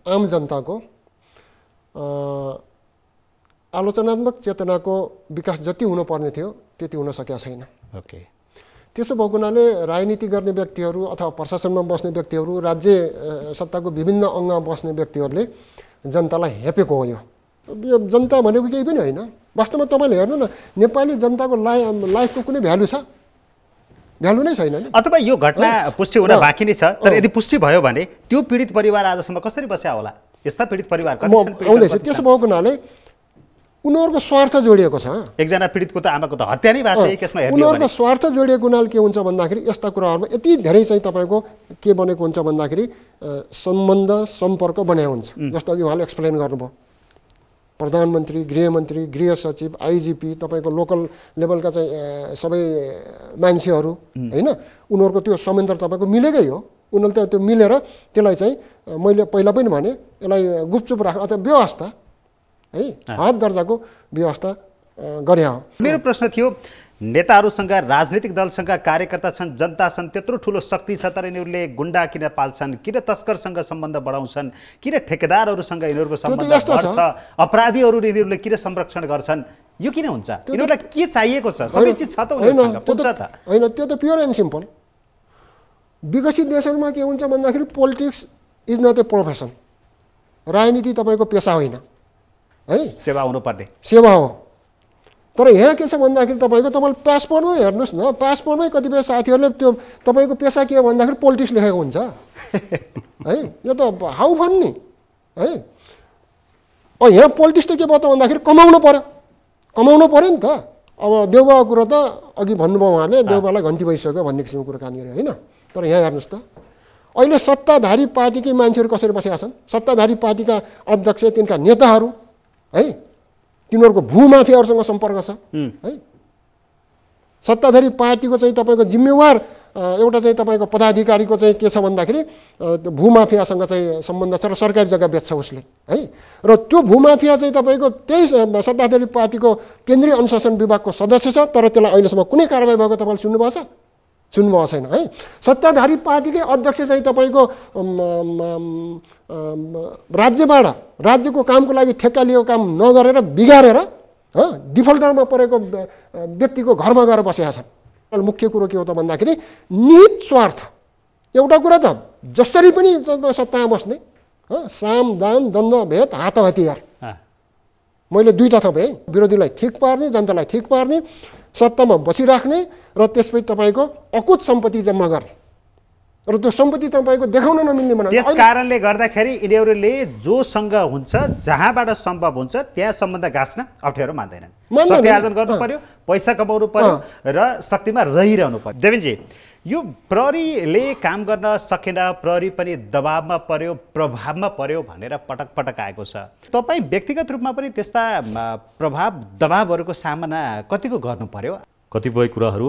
आम जनताको आलोचनात्मक चेतनाको विकास जति हुनुपर्ने थियो त्यति हुन सकेका छैन। ओके। त्यसो भएको हुनाले राजनीति गर्ने व्यक्तिहरू अथवा प्रशासनमा बस्ने व्यक्तिहरू राज्य सत्ताको विभिन्न अङ्गमा बस्ने व्यक्तिहरूले जनतालाई हेपेको हो यो। यो जनता भनेको केही पनि होइन। वास्तवमा तपाईँले हेर्नु न नेपाली जनताको लाइ लाइफको कुनै भ्यालु छ? भ्यालु नै छैन नि। अथवा यो घटना? पुष्टि हुन बाँकी नै छ तर। यदि पुष्टि भयो भने त्यो पीडित परिवार आजसम्म कसरी बस्या होला? यस्ता पीडित परिवार आउँदैछु। त्यसो? भएको हुनाले उनीहरूको स्वार्थ जोडिएको छ। एकजना पीडितको त आमाको त हत्या नै भएको छ केसमा हो उनीहरूको स्वार्थ जोडिएको हुनाले के हुन्छ भन्दाखेरि यस्ता कुराहरूमा यति धेरै चाहिँ तपाईँको के बनेको हुन्छ भन्दाखेरि सम्बन्ध सम्पर्क बनाएको हुन्छ। जस्तो अघि उहाँले एक्सप्लेन गर्नुभयो। प्रधानमन्त्री गृहमन्त्री गृह सचिव आइजिपी तपाईँको लोकल लेभलका चाहिँ सबै मान्छेहरू होइन? उनीहरूको त्यो संयन्त्र तपाईँको मिलेकै हो। उनीहरूले त त्यो मिलेर त्यसलाई चाहिँ मैले पहिला पनि भने यसलाई गुपचुप राख्नु अथवा व्यवस्था है हात दर्जाको व्यवस्था गरे हो। मेरो प्रश्न थियो नेताहरूसँग राजनीतिक दलसँग कार्यकर्ता छन् जनता छन् त्यत्रो ठुलो शक्ति छ तर यिनीहरूले गुन्डा किन पाल्छन्? किन तस्करसँग सम्बन्ध बढाउँछन्? किन ठेकेदारहरूसँग यिनीहरूको सम्बन्ध छ। अपराधीहरू यिनीहरूले किन संरक्षण गर्छन्? यो किन हुन्छ? यिनीहरूलाई के चाहिएको छ? सबै चिज छ त होइन त्यो त प्योर एन्ड सिम्पल विकसित देशहरूमा के हुन्छ भन्दाखेरि politics is not a profession राजनीति तपाईँको पेसा होइन। है? सेवा हुनुपर्ने। सेवा हो। तर यहाँ के छ भन्दाखेरि तपाईँको तपाईँले पासपोर्टमै हेर्नुहोस् न पासपोर्टमै कतिपय साथीहरूले त्यो तपाईँको पेसा के हो भन्दाखेरि पोलिटिक्स लेखेको हुन्छ। है यो त हाउ फन नि है। यहाँ पोलिटिक्स त के भयो त भन्दाखेरि कमाउनु पऱ्यो कमाउनु पऱ्यो नि त। अब देउबाको कुरो त अघि भन्नुभयो उहाँले देउबालाई घन्टी भइसक्यो भन्ने किसिमको कुरो कहाँनिर होइन। तर यहाँ हेर्नुहोस् त। अहिले सत्ताधारी पार्टीकै मान्छेहरू कसरी बसेका छन् सत्ताधारी पार्टीका अध्यक्ष तिनका नेताहरू है। तिनीहरूको भूमाफियाहरूसँग सम्पर्क छ। है? सत्ताधारी पार्टीको चाहिँ तपाईँको जिम्मेवार एउटा चाहिँ तपाईँको पदाधिकारीको चाहिँ के छ भन्दाखेरि भूमाफियासँग चाहिँ सम्बन्ध छ र सरकारी जग्गा बेच्छ उसले। है? र त्यो भूमाफिया चाहिँ तपाईँको त्यही सत्ताधारी पार्टीको केन्द्रीय अनुशासन विभागको सदस्य छ तर त्यसलाई अहिलेसम्म कुनै कारवाही भएको तपाईँले सुन्नुभएको छ? सुन्नुभएको छैन है? सत्ताधारी पार्टीकै अध्यक्ष चाहिँ तपाईँको राज्यबाट राज्यको कामको लागि ठेक्का लिएको काम नगरेर बिगारेर डिफल्टरमा परेको व्य- व्यक्तिको घरमा गएर बसेका छन्। मुख्य कुरो के हो त भन्दाखेरि निहित स्वार्थ। एउटा कुरा त जसरी पनि सत्तामा बस्ने साम दान द्वन्द भेद हात हतियार। मैले दुईवटा थपेँ है? विरोधीलाई ठिक पार्ने जनतालाई ठिक पार्ने सत्तामा बसिराख्ने र त्यसपछि तपाईँको अकुत सम्पत्ति जम्मा गर्ने। र त्यो सम्पत्ति तपाईँको देखाउन नमिल्ने बनाउने त्यस कारणले गर्दाखेरि यिनीहरूले जोसँग हुन्छ जहाँबाट सम्भव हुन्छ त्यहाँ सम्बन्ध गाँच्न अप्ठ्यारो मान्दैनन्। आर्जन गर्नु। पर्यो पैसा कमाउनु पर्यो र शक्तिमा रहिरहनु पर्यो। देवेनजी यो प्रहरीले काम गर्न सकेन प्रहरी पनि दबावमा पर्यो प्रभावमा पर्यो भनेर पटक पटक आएको छ। तपाईँ व्यक्तिगत रूपमा पनि त्यस्ता प्रभाव दबावहरूको सामना कतिको गर्नु पर्यो? कतिपय कुराहरू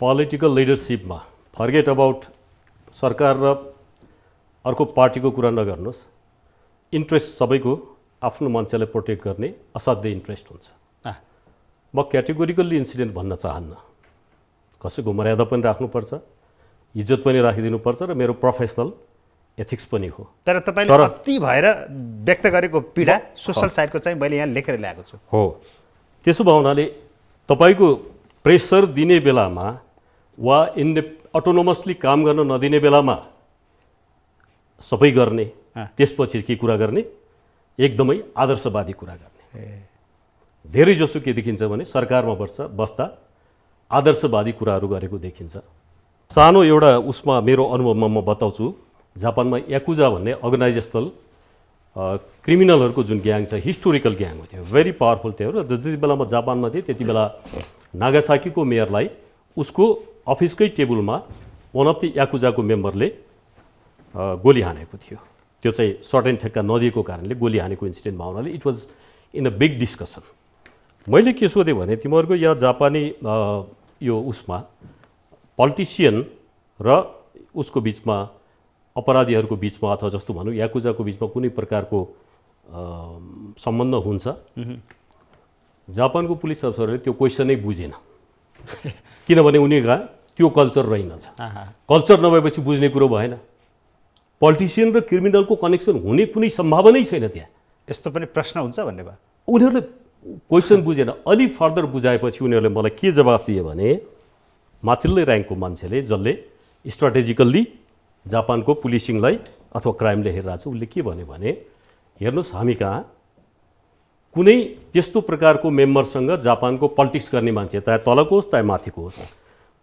पोलिटिकल लिडरसिपमा फर्गेट अबाउट सरकार र अर्को पार्टीको कुरा नगर्नुहोस्। इन्ट्रेस्ट सबैको आफ्नो मान्छेलाई प्रोटेक्ट गर्ने असाध्यै इन्ट्रेस्ट हुन्छ। म क्याटेगोरिकल्ली इन्सिडेन्ट भन्न चाहन्न। कसैको मर्यादा पनि राख्नुपर्छ इज्जत पनि राखिदिनुपर्छ र मेरो प्रोफेसनल एथिक्स पनि हो। तर तपाईँले अति भएर व्यक्त गरेको पीडा सोसल साइडको चाहिँ मैले यहाँ लेखेर ल्याएको छु। हो। त्यसो भए हुनाले तपाईँको प्रेसर दिने बेलामा वा इन्डे अटोनोमसली काम गर्न नदिने बेलामा सबै गर्ने। त्यसपछि के कुरा गर्ने? एकदमै आदर्शवादी कुरा गर्ने। धेरै जसो के देखिन्छ भने सरकारमा बस्छ बस्दा आदर्शवादी कुराहरू गरेको देखिन्छ। सानो एउटा उसमा मेरो अनुभवमा म बताउँछु। जापानमा याकुजा भन्ने अर्गनाइजेसनल क्रिमिनलहरूको जुन ग्याङ छ हिस्टोरिकल ग्याङ हो त्यो। भेरी पावरफुल थियो र जति बेला म जापानमा थिएँ त्यति बेला नागासाकीको मेयरलाई उसको अफिसकै टेबलमा वान अफ द याकुजाको मेम्बरले गोली हानेको थियो। त्यो चाहिँ सर्ट एन्ड ठेक्का नदिएको कारणले गोली हानेको इन्सिडेन्टमा हुनाले it was in a big discussion मैले के सोधेँ भने तिमीहरूको यहाँ जापानी यो उसमा पोलिटिसियन र उसको बिचमा अपराधीहरूको बिचमा अथवा जस्तो भनौँ याकुजाको बिचमा कुनै प्रकारको सम्बन्ध हुन्छ। जापानको पुलिस अफसरहरूले त्यो क्वेसनै बुझेन। किनभने उनीहरूका त्यो कल्चर रहेनछ। कल्चर नभएपछि बुझ्ने कुरो भएन। पोलिटिसियन र क्रिमिनलको कनेक्सन हुने कुनै सम्भावनै छैन त्यहाँ। यस्तो पनि प्रश्न हुन्छ भन्ने भयो। उनीहरूले क्वेसन बुझेन। अलि फर्दर बुझाएपछि उनीहरूले मलाई के जवाफ दिए भने माथिल्लो ऱ्याङ्कको मान्छेले जसले स्ट्राटेजिकल्ली जापानको पुलिसिङलाई अथवा क्राइमले हेरिरहेको छ उसले के भन्यो भने हेर्नुहोस् हामी कहाँ? कुनै त्यस्तो प्रकारको मेम्बरसँग जापानको पोलिटिक्स गर्ने मान्छे चाहे तलको होस् चाहे माथिको होस्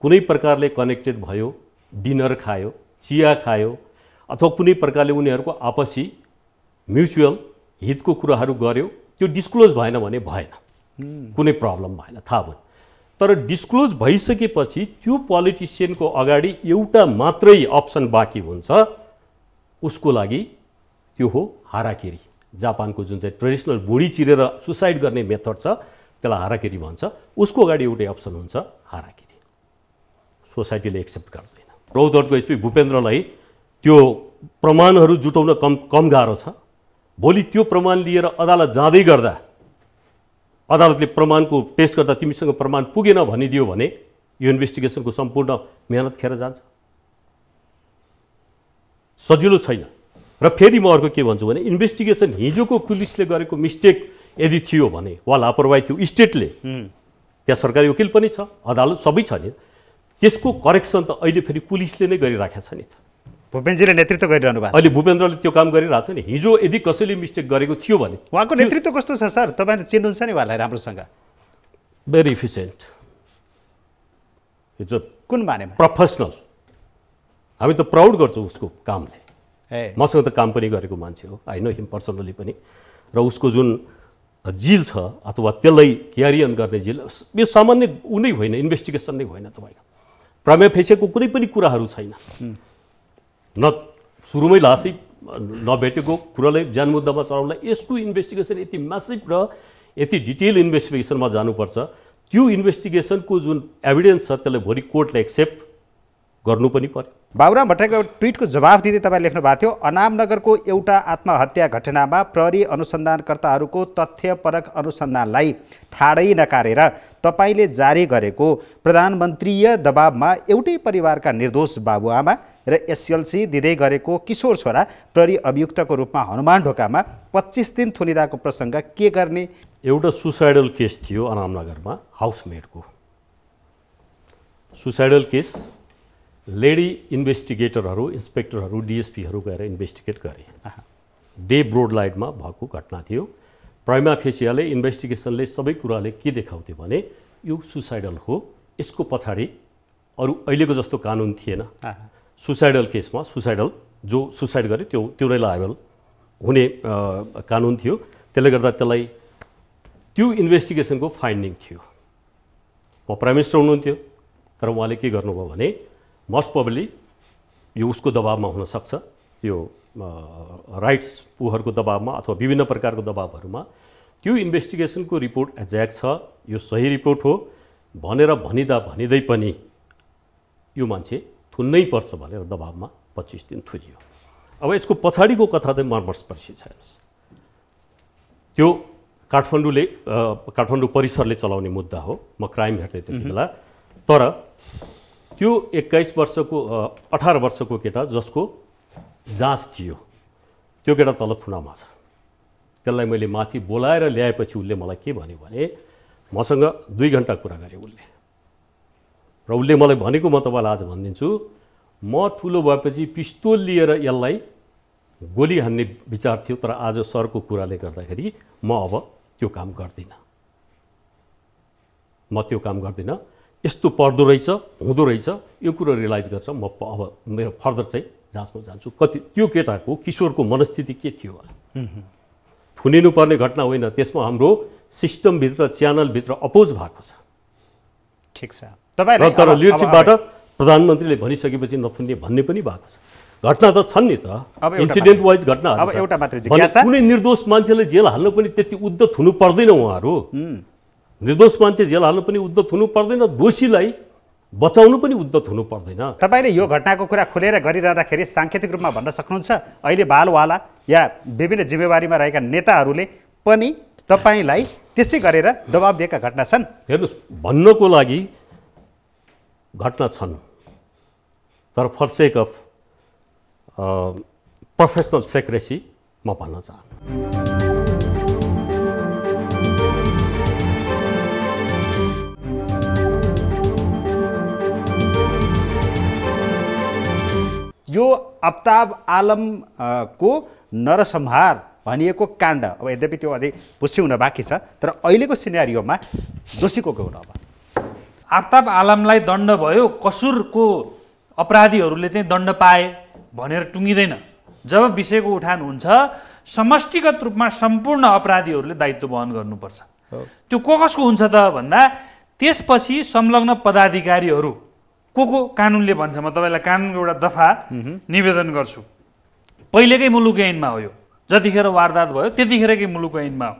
कुनै प्रकारले कनेक्टेड भयो डिनर खायो चिया खायो अथवा कुनै प्रकारले उनीहरूको आपसी म्युचुअल हितको कुराहरू गर्यो त्यो डिस्क्लोज भएन भने भएन। कुनै प्रब्लम भएन थाहा भयो तर डिस्क्लोज भइसकेपछि त्यो पोलिटिसियनको अगाडि एउटा मात्रै अप्सन बाँकी हुन्छ उसको लागि त्यो हो हाराकेरी। जापानको जुन चाहिँ ट्रेडिसनल बुढी चिरेर सुसाइड गर्ने मेथड छ त्यसलाई हाराकेरी भन्छ। उसको अगाडि एउटै अप्सन हुन्छ हाराकेरी। सोसाइटीले एक्सेप्ट गर्दैन। रौतहटको एसपी भूपेन्द्रलाई त्यो प्रमाणहरू जुटाउन कम कम गाह्रो छ। भोलि त्यो प्रमाण लिएर अदालत जाँदै गर्दा अदालतले प्रमाणको टेस्ट गर्दा तिमीसँग प्रमाण पुगेन भनिदियो भने यो इन्भेस्टिगेसनको सम्पूर्ण मेहनत खेर जान्छ। सजिलो छैन। र फेरि म अर्को के भन्छु भने इन्भेस्टिगेसन हिजोको पुलिसले गरेको मिस्टेक यदि थियो भने वा लापरवाही थियो स्टेटले त्यहाँ सरकारी वकिल पनि छ अदालत सबै छ नि। त्यसको करेक्सन त अहिले फेरि पुलिसले नै गरिराखेको छ नि त। भूपेनजीले नेतृत्व गरिरहनु भएको अहिले भूपेन्द्रले त्यो काम गरिरहेको छ नि। हिजो यदि कसैले मिस्टेक गरेको थियो भने उहाँको नेतृत्व कस्तो छ सर? तपाईँले चिन्नुहुन्छ नि उहाँलाई राम्रोसँग। भेरी इफिसियन्ट अ कुन मानेमा प्रोफेसनल हामी त प्राउड गर्छौँ उसको कामले। ए। मसँग त काम पनि गरेको मान्छे हो। आई नो हिम पर्सनली पनि। र उसको जुन जिल छ अथवा त्यसलाई क्यारियन गर्ने जिल यो सामान्य ऊ नै होइन इन्भेस्टिगेसन नै होइन तपाईँको। प्रमेय फेसेको कुनै पनि कुराहरू छैन। न सुरुमै लासै नभेटेको कुरालाई ज्यान मुद्दामा चढाउनलाई यसको इन्भेस्टिगेसन यति म्यासिभ र यति डिटेल इन्भेस्टिगेसनमा जानुपर्छ। त्यो इन्भेस्टिगेसनको जुन एभिडेन्स छ त्यसलाई भोलि कोर्टले एक्सेप्ट गर्नु पनि पर्यो। बाबुराम भट्टराईको ट्विटको जवाफ दिँदै तपाईँ लेख्नु भएको थियो अनामनगरको एउटा आत्महत्या घटनामा प्रहरी अनुसन्धानकर्ताहरूको तथ्यपरक अनुसन्धानलाई ठाडै नकारेर तपाईँले जारी गरेको प्रधानमन्त्रीय दबावमा एउटै परिवारका निर्दोष बाबुआमा र एसएलसी दिँदै गरेको किशोर छोरा प्रहरी अभियुक्तको रूपमा हनुमान ढोकामा पच्चिस दिन थुनिँदाको प्रसङ्ग के गर्ने? एउटा सुसाइडल केस थियो अनामनगरमा हाउसमेटको। सुसाइडल केस लेडी इन्भेस्टिगेटरहरू इन्सपेक्टरहरू डिएसपीहरू गएर इन्भेस्टिगेट गरे। डे ब्रोड लाइटमा भएको घटना थियो। प्राइमा फेसियाले इन्भेस्टिगेसनले सबै कुराले के देखाउँथ्यो भने यो सुसाइडल हो यसको पछाडि अरू अहिलेको जस्तो कानुन थिएन। सुसाइडल केसमा सुसाइडल जो सुसाइड गरे त्यो त्यो नै लायबल हुने कानुन थियो। त्यसले गर्दा त्यसलाई त्यो इन्भेस्टिगेसनको फाइन्डिङ थियो। उहाँ प्राइम मिनिस्टर हुनुहुन्थ्यो तर उहाँले के गर्नुभयो भने मोस्ट प्रब्ली यो उसको दबावमा हुनसक्छ। यो राइट्स ऊहरूको दबावमा अथवा विभिन्न प्रकारको दबावहरूमा त्यो इन्भेस्टिगेसनको रिपोर्ट एज्याक्ट छ यो सही रिपोर्ट हो। भनेर भनिँदा भनिँदै पनि यो मान्छे थुन्नै पर्छ भनेर दबावमा पच्चिस दिन थुनियो। अब यसको पछाडिको कथा चाहिँ मर्मस्पर्शी छ हेर्नुहोस्। त्यो काठमाडौँले काठमाडौँ परिसरले चलाउने मुद्दा हो म क्राइम हेर्दै त्यति बेला। तर त्यो एक्काइस वर्षको अठार वर्षको केटा जसको जाँच थियो त्यो केटा तल थुनामा छ। त्यसलाई मैले माथि बोलाएर ल्याएपछि उसले मलाई के भन्यो भने मसँग दुई घन्टा कुरा गरे उसले। र उसले मलाई भनेको म तपाईँलाई आज भनिदिन्छु म ठुलो भएपछि पिस्तोल लिएर यसलाई गोली हान्ने विचार थियो तर आज सरको कुराले गर्दाखेरि म अब त्यो काम गर्दिनँ। म त्यो काम गर्दिनँ। यस्तो पर्दो रहेछ हुँदो रहेछ यो कुरो रियलाइज गर्छ। म अब मेरो फर्दर चाहिँ जाँचमा जान्छु। कति त्यो केटाको किशोरको मनस्थिति के थियो? होला थुनिनु पर्ने घटना होइन त्यसमा हाम्रो सिस्टमभित्र च्यानलभित्र अपोज भएको छ। ठिक छ। र तपाईँलाई तर लिडरसिपबाट प्रधानमन्त्रीले भनिसकेपछि नथुन्ने भन्ने पनि भएको छ। घटना त छन् नि त। अब इन्सिडेन्ट वाइज घटना अब एउटा मात्रै जिज्ञासा। कुनै निर्दोष मान्छेले जेल हाल्न पनि त्यति उद्ध हुनु पर्दैन उहाँहरू। निर्दोष मान्छे जेल हाल्नु पनि उद्ध हुनु पर्दैन दोषीलाई बचाउनु पनि उद्ध हुनु पर्दैन। तपाईँले यो घटनाको कुरा खुलेर गरिरहँदाखेरि साङ्केतिक रूपमा भन्न सक्नुहुन्छ? अहिले बालवाला या विभिन्न जिम्मेवारीमा रहेका नेताहरूले पनि तपाईँलाई त्यसै गरेर दबाब दिएका घटना छन्। हेर्नुहोस् भन्नको लागि घटना छन्। तर for sake of professional secrecy म भन्न चाहन्छु। यो अफ्ताब आलम अ, को नरसंहार भनिएको काण्ड। अब यद्यपि त्यो अझै पुष्टि हुन बाँकी छ तर अहिलेको सिनेरियोमा दोषीको को हुन अब। आफ्ताब आलमलाई दण्ड भयो कसुरको अपराधीहरूले चाहिँ दण्ड पाए भनेर टुङ्गिँदैन। जब विषयको उठान हुन्छ समष्टिगत रूपमा सम्पूर्ण अपराधीहरूले दायित्व वहन गर्नुपर्छ। त्यो को कसको हुन्छ त भन्दा त्यसपछि संलग्न पदाधिकारीहरू को को कानुनले भन्छ म तपाईँलाई कानुनको एउटा दफा निवेदन गर्छु। पहिलेकै मुलुक ऐनमा हो यो। जतिखेर वारदात भयो त्यतिखेरकै मुलुक ऐनमा हो।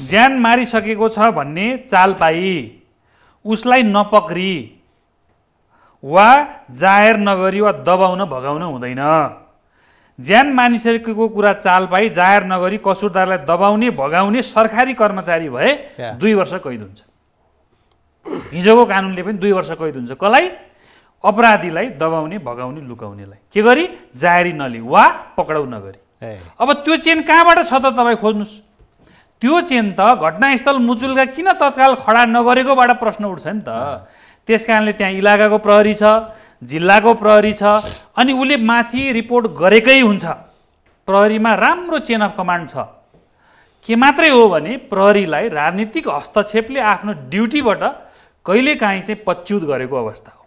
ज्यान मारिसकेको छ भन्ने चाल पाई उसलाई नपक्री वा जाहेर नगरी वा दबाउन भगाउन हुँदैन। ज्यान मानिसकेको कुरा चाल पाई जाहेर नगरी कसुरदारलाई दबाउने भगाउने सरकारी कर्मचारी भए। दुई वर्ष कैद हुन्छ। हिजोको कानुनले पनि दुई वर्ष कैद हुन्छ। कसलाई? अपराधीलाई दबाउने भगाउने लुकाउनेलाई। के गरी? जाहेरी नली वा पक्राउ नगरी। अब त्यो चेन कहाँबाट छ त तपाईँ खोज्नुहोस्। त्यो चेन त घटनास्थल मुचुल्का किन तत्काल खडा नगरेकोबाट प्रश्न उठ्छ नि त। त्यस कारणले त्यहाँ इलाकाको प्रहरी छ जिल्लाको प्रहरी छ अनि उसले माथि रिपोर्ट गरेकै हुन्छ। प्रहरीमा राम्रो चेन अफ कमान्ड छ। के मात्रै हो भने प्रहरीलाई राजनीतिक हस्तक्षेपले आफ्नो ड्युटीबाट कहिलेकाहीँ चाहिँ पच्युत गरेको अवस्था हो।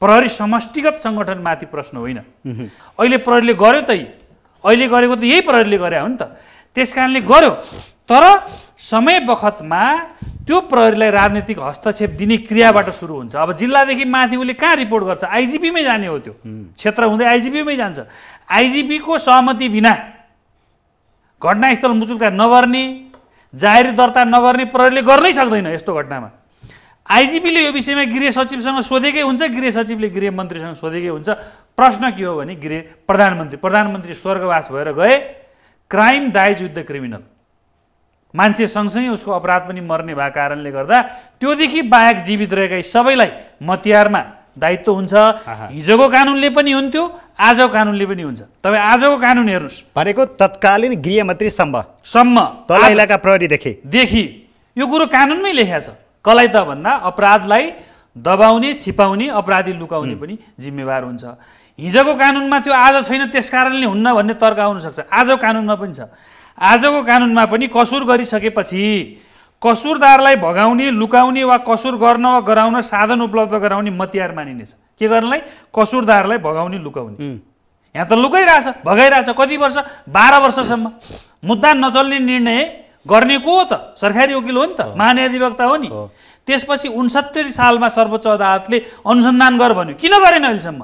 प्रहरी समष्टिगत सङ्गठनमाथि प्रश्न होइन। अहिले प्रहरीले गर्यो त। अहिले गरेको त यही प्रहरीले गरे हो नि त। त्यस कारणले गर्यो तर समय बखतमा त्यो प्रहरीलाई राजनीतिक हस्तक्षेप दिने क्रियाबाट सुरु हुन्छ। अब जिल्लादेखि माथि उसले कहाँ रिपोर्ट गर्छ? आइजिपीमै जाने हो त्यो। क्षेत्र हुँदै आइजिपीमै जान्छ। आइजिपीको सहमति बिना घटनास्थल मुचुल्का नगर्ने जाहेरी दर्ता नगर्ने प्रहरीले गर्नै सक्दैन यस्तो घटनामा। आइजिपीले यो विषयमा गृह सचिवसँग सोधेकै हुन्छ गृह सचिवले गृह मन्त्रीसँग सोधेकै हुन्छ। प्रश्न के हो भने गृह प्रधानमन्त्री प्रधानमन्त्री स्वर्गवास भएर गए crime dies with the criminal. मान्छे सँगसँगै उसको अपराध पनि मर्ने भएको कारणले गर्दा त्योदेखि बाहेक जीवित रहेका सबैलाई मतियारमा दायित्व हुन्छ। हिजोको कानुनले पनि हुन्थ्यो आजको कानुनले पनि हुन्छ। तपाईँ आजको कानुन हेर्नुहोस्। भनेको तत्कालीन गृहमन्त्री सम्म। सम्म। तल इलाका प्रहरीदेखि। देखि। यो कुरो कानुनमै लेखेको छ। कसलाई त भन्दा अपराधलाई दबाउने छिपाउने अपराधी लुकाउने पनि जिम्मेवार हुन्छ। हिजोको कानुनमा त्यो आज छैन त्यस कारणले हुन्न भन्ने तर्क आउन सक्छ। आजको कानुनमा पनि छ। आजको कानुनमा पनि कसुर गरिसकेपछि कसुरदारलाई भगाउने लुकाउने वा कसुर गर्न वा गराउन साधन उपलब्ध गराउने मतियार मानिनेछ। के गर्नलाई? कसुरदारलाई भगाउने लुकाउने। यहाँ त लुकाइरहेछ भगाइरहेछ कति वर्ष? बाह्र वर्षसम्म। मुद्दा नचल्ने निर्णय गर्ने को हो त? सरकारी वकिल हो नि त। महान्याधिवक्ता हो नि। त्यसपछि उन्सत्तरी सालमा सर्वोच्च अदालतले अनुसन्धान गर भन्यो। किन गरेन अहिलेसम्म?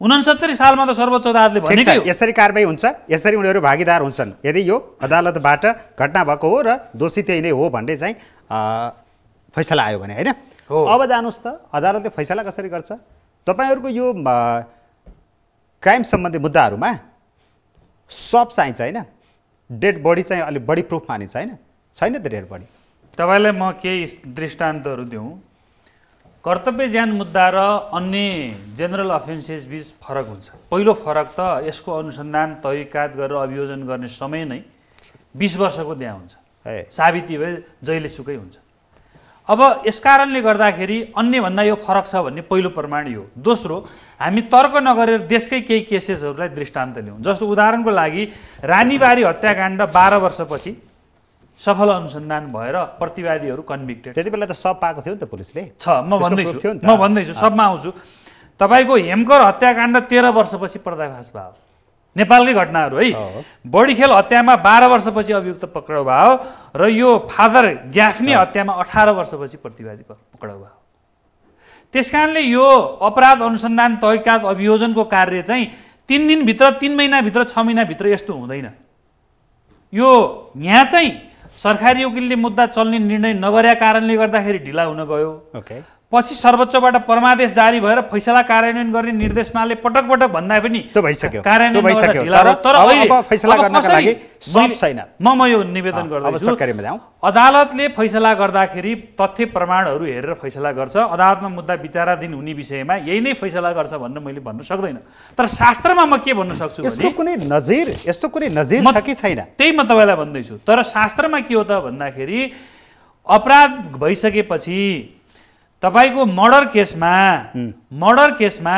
उनसत्तरी सालमा त सर्वोच्च अदालतले भनेकै यसरी कारवाही हुन्छ। यसरी उनीहरू भागीदार हुन्छन्। यदि यो अदालतबाट घटना भएको हो र दोषी त्यही नै हो भन्ने चाहिँ फैसला आयो भने होइन। अब जानुहोस् त। अदालतले फैसला कसरी गर्छ? तपाईँहरूको यो क्राइम सम्बन्धी मुद्दाहरूमा सब चाहिन्छ होइन? डेड बडी चाहिँ अलिक बढी प्रुफ मानिन्छ होइन? छैन त डेड बडी? तपाईँलाई म केही दृष्टान्तहरू दिउँ। कर्तव्य ज्यान मुद्दा र अन्य जेनरल अफेन्सेस बिच फरक हुन्छ। पहिलो फरक त यसको अनुसन्धान तहकिकात गरेर अभियोजन गर्ने समय नै बिस वर्षको त्यहाँ हुन्छ। साबिती भए जहिले सुकै हुन्छ। अब यसकारणले गर्दाखेरि अन्यभन्दा यो फरक छ भन्ने पहिलो प्रमाण यो। दोस्रो हामी तर्क नगरेर देशकै केही केसेसहरूलाई दृष्टान्त लिउँ जस्तो उदाहरणको लागि रानीबारी हत्याकाण्ड बाह्र वर्षपछि सफल अनुसन्धान भएर प्रतिवादीहरू कन्भिक्टेड त्यति बेला त सब पाएको थियो नि त पुलिसले। छ म भन्दैछु। म भन्दैछु सबमा आउँछु। तपाईँको हेमकर हत्याकाण्ड तेह्र वर्षपछि पर्दाफास भयो। नेपालकै घटनाहरू है। बढीखेल हत्यामा बाह्र वर्षपछि अभियुक्त पक्राउ भयो र यो फादर ग्याफ्ने हत्यामा अठार वर्षपछि प्रतिवादी पक्राउ भयो। त्यस कारणले यो अपराध अनुसन्धान तहकिकात अभियोजनको कार्य चाहिँ तिन दिनभित्र तिन महिनाभित्र छ महिनाभित्र यस्तो हुँदैन। यो यहाँ चाहिँ सरकारी वकिलले मुद्दा चल्ने निर्णय नगरेका कारणले गर्दाखेरि ढिला हुन गयो। ओके पछि सर्वोच्चबाट परमादेश जारी भएर फैसला कार्यान्वयन गर्ने निर्देशनाले पटक पटक भन्दा पनि म म यो निवेदन गर्दैछु। अदालतले फैसला गर्दाखेरि तथ्य प्रमाणहरू हेरेर फैसला गर्छ। अदालतमा मुद्दा विचाराधीन हुने विषयमा यही नै फैसला गर्छ भनेर मैले भन्न सक्दैन। तर शास्त्रमा म के भन्न सक्छु यस्तो भने कुनै नजिर यस्तो कुनै नजिर म- छ कि छैन? त्यही म तपाईँलाई भन्दैछु। तर शास्त्रमा के हो त भन्दाखेरि अपराध भइसकेपछि तपाईँको मर्डर केसमा मर्डर केसमा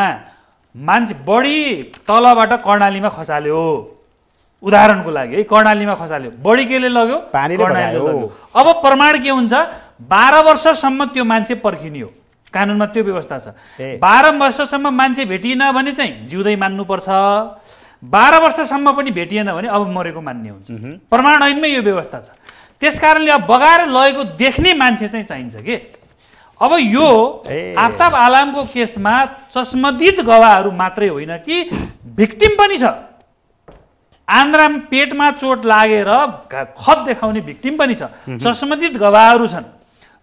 मान्छे बढी तलबाट कर्णालीमा खसाल्यो। उदाहरणको लागि है कर्णालीमा खसाल्यो। बढी केले लग्यो? अब प्रमाण के हुन्छ? बाह्र वर्षसम्म त्यो मान्छे पर्खिने हो कानुनमा त्यो व्यवस्था छ। बाह्र वर्षसम्म मान्छे भेटिएन भने चाहिँ जिउँदै मान्नुपर्छ। बाह्र वर्षसम्म पनि भेटिएन भने अब मरेको मान्ने हुन्छ। प्रमाण ऐनमै यो व्यवस्था छ। त्यस कारणले अब बगाएर लगेको देख्ने मान्छे चाहिँ चाहिन्छ कि? अब यो। आफ्ताब आलामको केसमा चस्मदित गवाहहरू मात्रै होइन कि भिक्टिम पनि छ। आन्द्राम पेटमा चोट लागेर खत देखाउने भिक्टिम पनि छ। चस्मदित गवाहहरू छन्।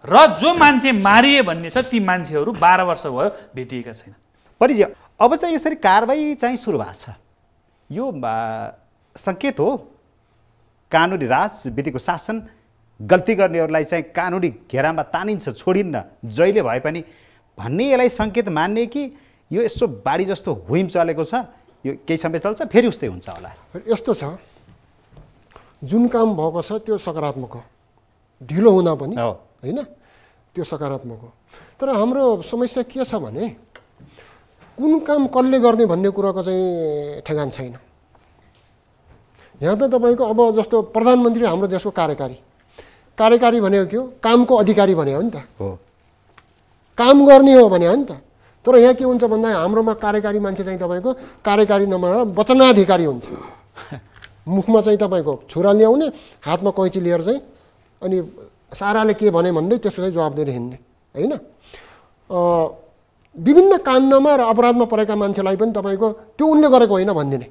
र जो मान्छे मारिए भन्ने छ ती मान्छेहरू बाह्र वर्ष भयो भेटिएका छैन परिचय अब चाहिँ यसरी कारवाही चाहिँ सुरु भएको छ। यो सङ्केत हो। कानुनी राज विधिको शासन गल्ती गर्नेहरूलाई चाहिँ कानुनी घेरामा तानिन्छ छोडिन्न। जहिले भए पनि भन्ने यसलाई सङ्केत मान्ने कि यो यसो बाढी जस्तो हुइम चलेको छ यो केही समय चल्छ फेरि उस्तै हुन्छ होला। यस्तो छ जुन काम भएको छ त्यो सकारात्मक हो। ढिलो हुँदा पनि। होइन? त्यो सकारात्मक हो। तर हाम्रो समस्या के छ भने कुन काम कसले गर्ने भन्ने कुराको चाहिँ ठेगान छैन। यहाँ त तपाईँको अब जस्तो प्रधानमन्त्री हाम्रो देशको कार्यकारी। कार्यकारी भनेको के हो? कामको अधिकारी भने हो नि त। हो। काम गर्ने हो भने हो नि त। तर यहाँ के हुन्छ भन्दा हाम्रोमा कार्यकारी मान्छे चाहिँ तपाईँको कार्यकारी नभएर वचनाधिकारी हुन्छ। मुखमा चाहिँ तपाईँको छुरा ल्याउने हातमा कैँची लिएर चाहिँ अनि साराले के भने भन्दै त्यसको चाहिँ जवाब दिएर हिँड्ने होइन? विभिन्न काण्डमा र अपराधमा परेका मान्छेलाई पनि तपाईँको त्यो उनले गरेको होइन भनिदिने।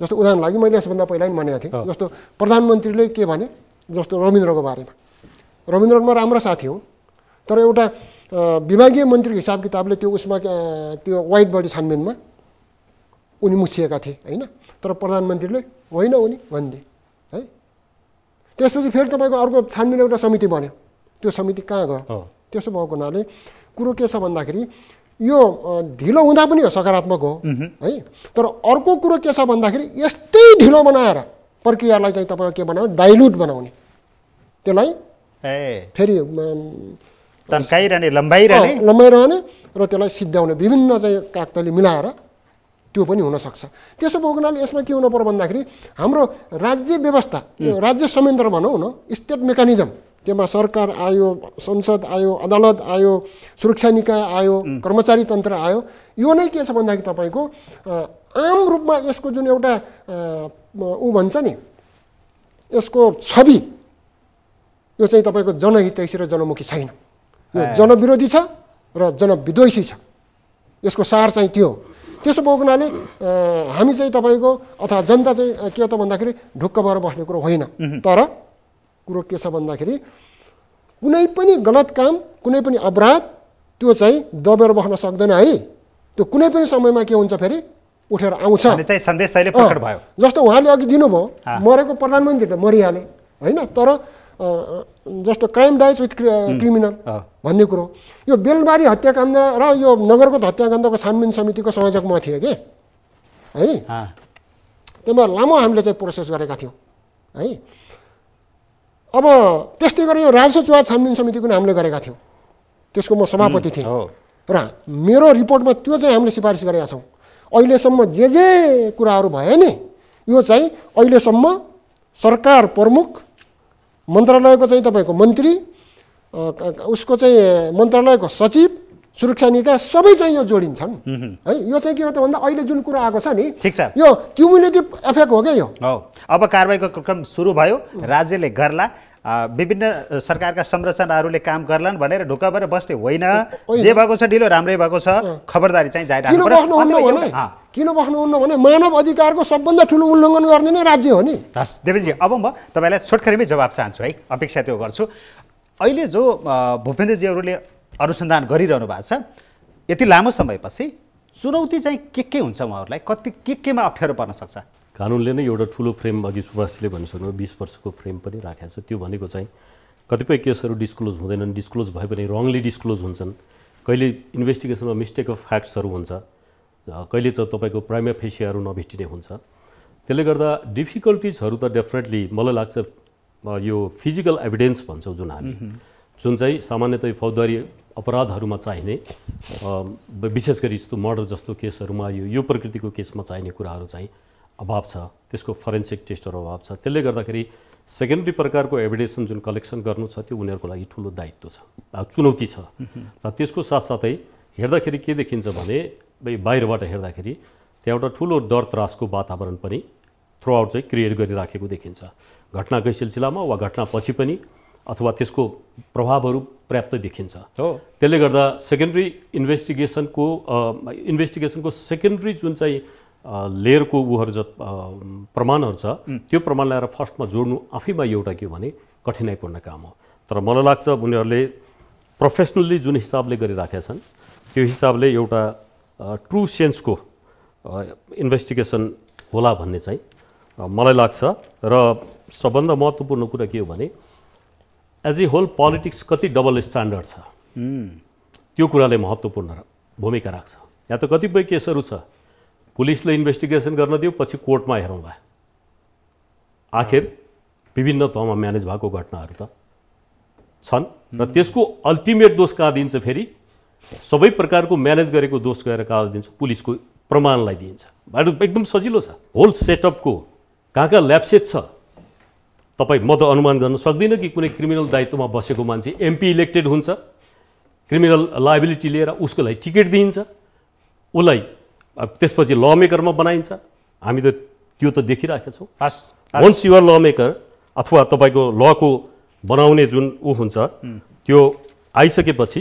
जस्तो उदाहरण लागि मैले यसभन्दा पहिला पनि भनेको थिएँ। जस्तो प्रधानमन्त्रीले के भने जस्तो रविन्द्रको बारेमा। रविन्द्र म राम्रो साथी हो तर एउटा विभागीय मन्त्रीको हिसाब किताबले त्यो उसमा त्यो वाइट बडी छानबिनमा उनी मुछिएका थिए होइन? तर प्रधानमन्त्रीले होइन उनी भनिदिए है? त्यसपछि फेरि तपाईँको अर्को छानबिन एउटा समिति बन्यो। त्यो समिति कहाँ गयो। त्यसो भएको हुनाले कुरो के छ भन्दाखेरि यो ढिलो हुँदा पनि हो सकारात्मक हो है? तर अर्को कुरो के छ भन्दाखेरि यस्तै ढिलो बनाएर प्रक्रियालाई चाहिँ तपाईँको के बनाउने? डाइल्युट बनाउने। त्यसलाई ए फेरि तन्काइरहने लम्बाइरहने लम्बाइरहने र त्यसलाई सिद्ध्याउने विभिन्न चाहिँ कागतली मिलाएर त्यो पनि हुनसक्छ त्यसो भएको हुनाले यसमा के हुनु पर्यो भन्दाखेरि हाम्रो राज्य व्यवस्था राज्य संयन्त्र भनौँ न स्टेट मेकानिजम त्यसमा सरकार आयो संसद आयो अदालत आयो सुरक्षा निकाय आयो कर्मचारी तन्त्र आयो यो नै के छ भन्दाखेरि तपाईँको आम रूपमा यसको जुन एउटा ऊ भन्छ नि यसको छवि यो चाहिँ तपाईँको जनहितैषी र जनमुखी छैन। यो जनविरोधी छ र जनविद्वेषी छ। यसको सार चाहिँ त्यो हो। त्यसो भएको हुनाले हामी चाहिँ तपाईँको अथवा जनता चाहिँ के हो त भन्दाखेरि ढुक्क भएर बस्ने कुरो होइन। तर कुरो के छ भन्दाखेरि कुनै पनि गलत काम कुनै पनि अपराध त्यो चाहिँ दबेर बस्न सक्दैन है। त्यो कुनै पनि समयमा के हुन्छ फेरि? उठेर आउँछ। जस्तो उहाँले अघि दिनुभयो। मरेको प्रधानमन्त्री त मरिहाले होइन? तर जस्तो क्राइम डाइज विथ क्रिमिनल। भन्ने कुरो यो बेलबारी हत्याकाण्ड र यो नगरकोट हत्याकाण्डको छानबिन समितिको संयोजक म थिएँ कि है त्यसमा लामो हामीले चाहिँ प्रोसेस गरेका थियौँ है अब त्यस्तै गरेर यो राजस्व चुहाव छानबिन समितिको पनि हामीले गरेका थियौँ त्यसको म सभापति थिएँ र मेरो रिपोर्टमा त्यो चाहिँ हामीले सिफारिस गरेका छौँ अहिलेसम्म जे जे कुराहरू भए नि यो चाहिँ अहिलेसम्म सरकार प्रमुख मन्त्रालयको चाहिँ तपाईँको मन्त्री उसको चाहिँ मन्त्रालयको सचिव सुरक्षा निकाय सबै चाहिँ यो जोडिन्छन्। है यो चाहिँ के हो त भन्दा अहिले जुन कुरा आएको छ नि ठिक छ। यो क्युमुलेटिभ इफेक्ट हो क्या यो? अब कारवाहीको क्रम सुरु भयो। राज्यले गर्ला। विभिन्न सरकारका संरचनाहरूले काम गर्लान् भनेर ढुक्क भएर बस्ने होइन। जे भएको छ ढिलो राम्रै भएको छ। खबरदारी चाहिँ जारी किन। बस्नुहुन्न भने? किन बस्नुहुन्न भने मानव अधिकारको सबभन्दा ठुलो उल्लङ्घन गर्ने नै राज्य हो नि। हस् देवेजी अब म तपाईँलाई छोटकरीमै जवाब चाहन्छु है। अपेक्षा त्यो गर्छु। अहिले जो भूपेन्द्रजीहरूले अनुसन्धान गरिरहनु भएको छ यति लामो समयपछि चुनौती चाहिँ के के हुन्छ उहाँहरूलाई? कति के केमा अप्ठ्यारो पर्न सक्छ? कानुनले नै एउटा ठुलो फ्रेम अघि सुभाषले भनिसक्नु बिस वर्षको फ्रेम पनि राखेको छ। त्यो भनेको चाहिँ कतिपय केसहरू डिस्क्लोज हुँदैनन् डिस्क्लोज भए पनि रङली डिस्क्लोज हुन्छन्। कहिले इन्भेस्टिगेसनमा मिस्टेक अफ फ्याक्ट्सहरू हुन्छ कहिले चाहिँ तपाईँको प्राइमा फेसियाहरू नभेटिने हुन्छ। त्यसले गर्दा डिफिकल्टिजहरू त डेफिनेटली मलाई लाग्छ यो फिजिकल एभिडेन्स भन्छौँ जुन हामी। जुन चाहिँ सामान्यतः फौजदारी अपराधहरूमा चाहिने विशेष गरी यस्तो मर्डर जस्तो केसहरूमा यो यो प्रकृतिको केसमा चाहिने कुराहरू चाहिँ अभाव छ। त्यसको फरेन्सिक टेस्टहरू अभाव छ। त्यसले गर्दाखेरि सेकेन्डरी प्रकारको एभिडेसन जुन कलेक्सन गर्नु छ त्यो उनीहरूको लागि ठुलो दायित्व छ। चुनौती छ। र त्यसको साथसाथै हेर्दाखेरि के देखिन्छ भने बाहिरबाट हेर्दाखेरि त्यहाँ एउटा ठुलो डर त्रासको वातावरण पनि थ्रु आउट चाहिँ क्रिएट गरिराखेको देखिन्छ। घटनाकै सिलसिलामा वा घटनापछि पनि अथवा त्यसको प्रभावहरू पर्याप्त देखिन्छ। हो। त्यसले गर्दा सेकेन्ड्री इन्भेस्टिगेसनको इन्भेस्टिगेसनको सेकेन्ड्री जुन चाहिँ लेयरको उहरू ज प्रमाणहरू छ त्यो प्रमाण ल्याएर फर्स्टमा जोड्नु आफैमा एउटा के हो भने कठिनाइपूर्ण काम हो। तर मलाई लाग्छ उनीहरूले प्रोफेसनल्ली जुन हिसाबले गरिराखेका छन् त्यो हिसाबले एउटा ट्रु सेन्सको इन्भेस्टिगेसन होला भन्ने चाहिँ मलाई लाग्छ। र सबभन्दा महत्त्वपूर्ण कुरा के हो भने एज ए होल पोलिटिक्स कति डबल स्ट्यान्डर्ड छ। त्यो कुराले महत्त्वपूर्ण भूमिका राख्छ। यहाँ त कतिपय केसहरू छ पुलिसले इन्भेस्टिगेसन गर्न दियो पछि कोर्टमा हेरौँला आखिर विभिन्न तहमा म्यानेज भएको घटनाहरू त छन् र त्यसको अल्टिमेट दोष कहाँ दिन्छ फेरि? सबै प्रकारको म्यानेज गरेको दोष गएर कहाँ दिन्छ? पुलिसको प्रमाणलाई दिइन्छ बाटो एकदम सजिलो छ। होल सेटअपको कहाँ कहाँ ल्याप्सेट छ? तपाईँ म त अनुमान गर्न सक्दिनँ कि कुनै क्रिमिनल दायित्वमा बसेको मान्छे एमपी इलेक्टेड हुन्छ क्रिमिनल लाइबिलिटी लिएर उसको लागि टिकट दिइन्छ उसलाई त्यसपछि ल मेकरमा बनाइन्छ। हामी त त्यो त देखिराखेका छौँ। वन्स युआर ल मेकर अथवा तपाईँको लको बनाउने जुन ऊ हुन्छ त्यो आइसकेपछि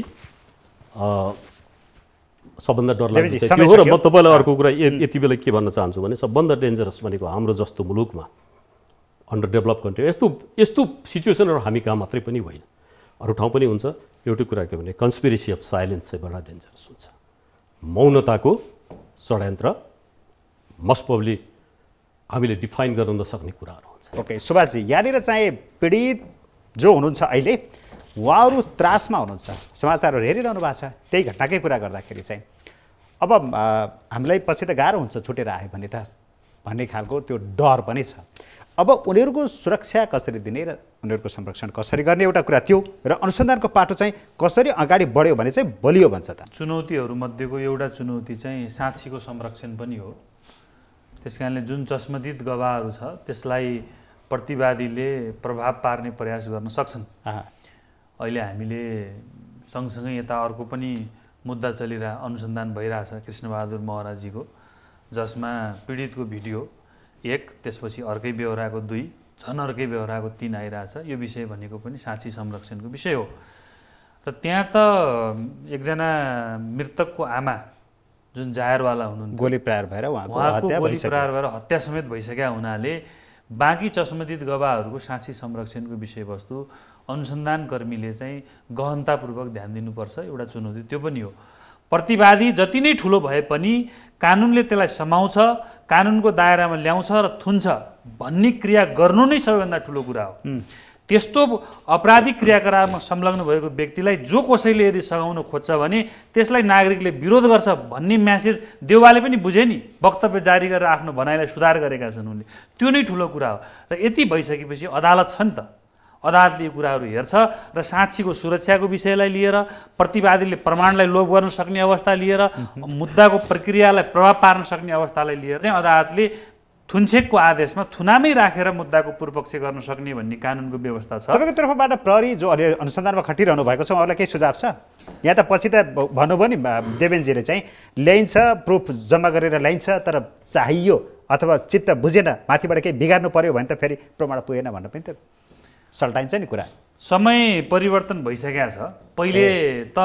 सबभन्दा डरलाग्दो त्यो हो र। म तपाईँलाई अर्को कुरा य- यति बेला के भन्न चाहन्छु भने सबभन्दा डेन्जरस भनेको हाम्रो जस्तो मुलुकमा अन्डर डेभलप कन्ट्री यस्तो यस्तो सिचुएसनहरू हामी कहाँ मात्रै पनि होइन। अरू ठाउँ पनि हुन्छ एउटै कुरा के भने कन्सपिरेसी अफ साइलेन्स चाहिँ बडा डेन्जरस हुन्छ। मौनताको षड्यन्त्र मस्ट पब्ली हामीले डिफाइन गर्न नसक्ने कुराहरू हुन्छ। ओके सुभाषजी यहाँनिर चाहिँ पीडित जो हुनुहुन्छ अहिले उहाँहरू त्रासमा हुनुहुन्छ। समाचारहरू हेरिरहनु भएको छ। त्यही घटनाकै कुरा गर्दाखेरि चाहिँ अब हामीलाई पछि त गाह्रो हुन्छ छुटेर आयो भने त भन्ने खालको त्यो डर पनि छ। अब उनीहरूको सुरक्षा कसरी दिने र उनीहरूको संरक्षण कसरी गर्ने एउटा कुरा त्यो र अनुसन्धानको पाटो चाहिँ कसरी अगाडि बढ्यो भने चाहिँ बलियो भन्छ त। चुनौतीहरूमध्येको एउटा चुनौती चाहिँ साक्षीको संरक्षण पनि हो। त्यस कारणले जुन चस्मदित गवाहहरू छ त्यसलाई प्रतिवादीले प्रभाव पार्ने प्रयास गर्न सक्छन्। अहिले हामीले सँगसँगै यता अर्को पनि मुद्दा चलिरह अनुसन्धान भइरहेछ कृष्णबहादुर महराजीको जसमा पीडितको भिडियो एक त्यसपछि अर्कै बेहोराको दुई झन् अर्कै बेहोराको तिन आइरहेछ। यो विषय भनेको पनि साँची संरक्षणको विषय हो। र त्यहाँ त एकजना मृतकको आमा जुन जायरवाला हुनुहुन्थ्यो गोली प्रहार भएर उहाँको गोली प्रहार भएर हत्या समेत भइसकेका हुनाले बाँकी चस्मदित गवाहहरूको साक्षी संरक्षणको विषयवस्तु अनुसन्धानकर्मीले चाहिँ गहनतापूर्वक ध्यान दिनुपर्छ। एउटा चुनौती त्यो पनि हो। प्रतिवादी जति नै ठुलो भए पनि कानुनले त्यसलाई समाउँछ कानुनको दायरामा ल्याउँछ र थुन्छ भन्ने क्रिया गर्नु नै सबैभन्दा ठुलो कुरा हो। त्यस्तो अपराधिक क्रियाकलापमा संलग्न भएको व्यक्तिलाई जो कसैले यदि सघाउन खोज्छ भने त्यसलाई नागरिकले विरोध गर्छ भन्ने म्यासेज देउवाले पनि बुझे नि। वक्तव्य जारी गरेर आफ्नो भनाइलाई सुधार गरेका छन् उनले। त्यो नै ठुलो कुरा हो। र यति भइसकेपछि अदालत छ नि त। अदालतले यो कुराहरू हेर्छ र साक्षीको सुरक्षाको विषयलाई लिएर प्रतिवादीले प्रमाणलाई लोभ गर्न सक्ने अवस्था लिएर मुद्दाको प्रक्रियालाई प्रभाव पार्न सक्ने अवस्थालाई लिएर चाहिँ अदालतले थुन्छेकको आदेशमा थुनामै राखेर मुद्दाको पूर्वपक्ष गर्न सक्ने भन्ने कानुनको व्यवस्था छ। तपाईँको तर्फबाट प्रहरी जो अहिले अनुसन्धानमा खटिरहनु भएको छ उहाँलाई केही सुझाव छ? यहाँ त पछि त भन्नुभयो नि देवेनजीले चाहिँ ल्याइन्छ प्रुफ जम्मा गरेर ल्याइन्छ तर चाहियो अथवा चित्त बुझेन माथिबाट केही बिगार्नु पर्यो भने त फेरि प्रमाण पुगेन भनेर पनि त सल्टाइन्छ नि कुरा। समय परिवर्तन भइसकेको छ। पहिले त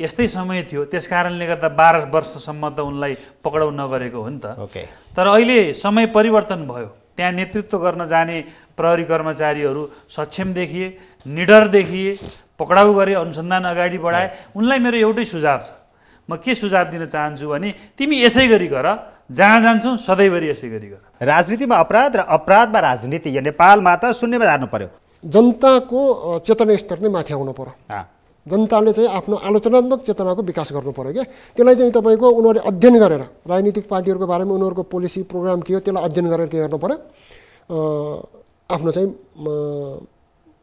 यस्तै समय थियो। त्यस कारणले गर्दा बाह्र वर्षसम्म त उनलाई पक्राउ नगरेको हो नि त। ओके। तर अहिले समय परिवर्तन भयो। त्यहाँ नेतृत्व गर्न जाने प्रहरी कर्मचारीहरू सक्षम देखिए निडर देखिए पक्राउ गरे अनुसन्धान अगाडि बढाए। उनलाई मेरो एउटै सुझाव छ। म के सुझाव दिन चाहन्छु भने तिमी यसै गरी गर। जहाँ जान्छौ सधैँभरि यसै गरी गर। राजनीतिमा अपराध र अपराधमा राजनीति यो नेपालमा त शून्यमा जानु पर्यो। जनताको चेतना स्तर नै माथि आउनु पर्यो। अँ, जनताले चाहिँ आफ्नो आलोचनात्मक चेतनाको विकास गर्नु पर्यो क्या। त्यसलाई चाहिँ तपाईँको उनीहरूले अध्ययन गरेर राजनीतिक पार्टीहरूको बारेमा उनीहरूको पोलिसी प्रोग्राम के हो त्यसलाई अध्ययन गरेर के गर्नु पर्यो? अ, आफ्नो चाहिँ म,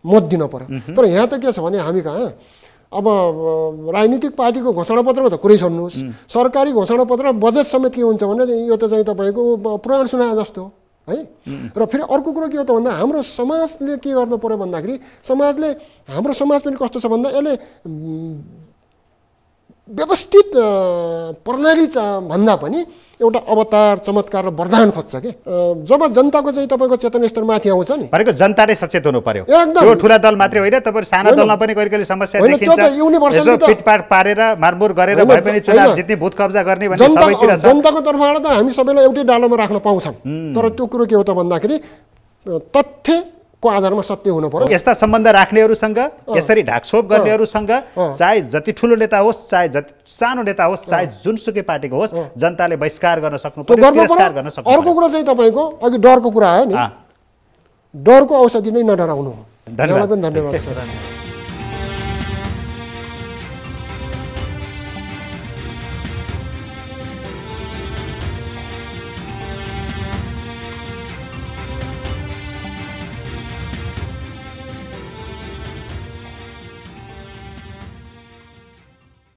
मत दिन पर्यो। तर यहाँ त के छ भने हामी कहाँ? अब राजनीतिक पार्टीको घोषणापत्रमा त कुरै छोड्नुहोस्। सरकारी घोषणापत्र बजेट समेत के हुन्छ भने यो त चाहिँ तपाईँको पुराण सुनाए जस्तो हो? र फेरि अर्को कुरो के हो त भन्दा हाम्रो समाजले के गर्नु पर्यो भन्दाखेरि समाजले हाम्रो समाज पनि कस्तो छ भन्दा यसले व्यवस्थित प्रणाली भन्दा पनि एउटा अवतार चमत्कार र वरदान खोज्छ कि? जब जनताको चाहिँ तपाईँको चेतन स्तर माथि आउँछ नि। भनेको जनताले सचेत हुनु पर्यो। एकदम। ठुला दल मात्रै होइन तपाईँहरू साना। दलमा पनि कहिले कहिले समस्या देखिन्छ। यसो पिटपाट पारेर मारमुर गरेर भए पनि चुनाव। जित्ने भूत कब्जा गर्ने भन्ने जनता सबैतिर छ। जनताको तर्फबाट त हामी सबैलाई एउटै डालोमा राख्न पाउँछन्। तर त्यो कुरो के हो त भन्दाखेरि अ, तथ्यको आधारमा सत्य हुनु पर्यो? यस्ता सम्बन्ध राख्नेहरूसँग यसरी ढाकछोप गर्नेहरूसँग चाहे जति ठुलो नेता होस् चाहे जति सानो नेता होस् चाहे जुनसुकै पार्टीको होस् जनताले बहिष्कार गर्न सक्नु गर्नु सक्नु अर्को कुरा चाहिँ तपाईँको अघि डरको कुरा आयो नि। डरको औषधि नै नडराउनु हो। धन्यवाद। पनि धन्यवाद छ धन्यवाद।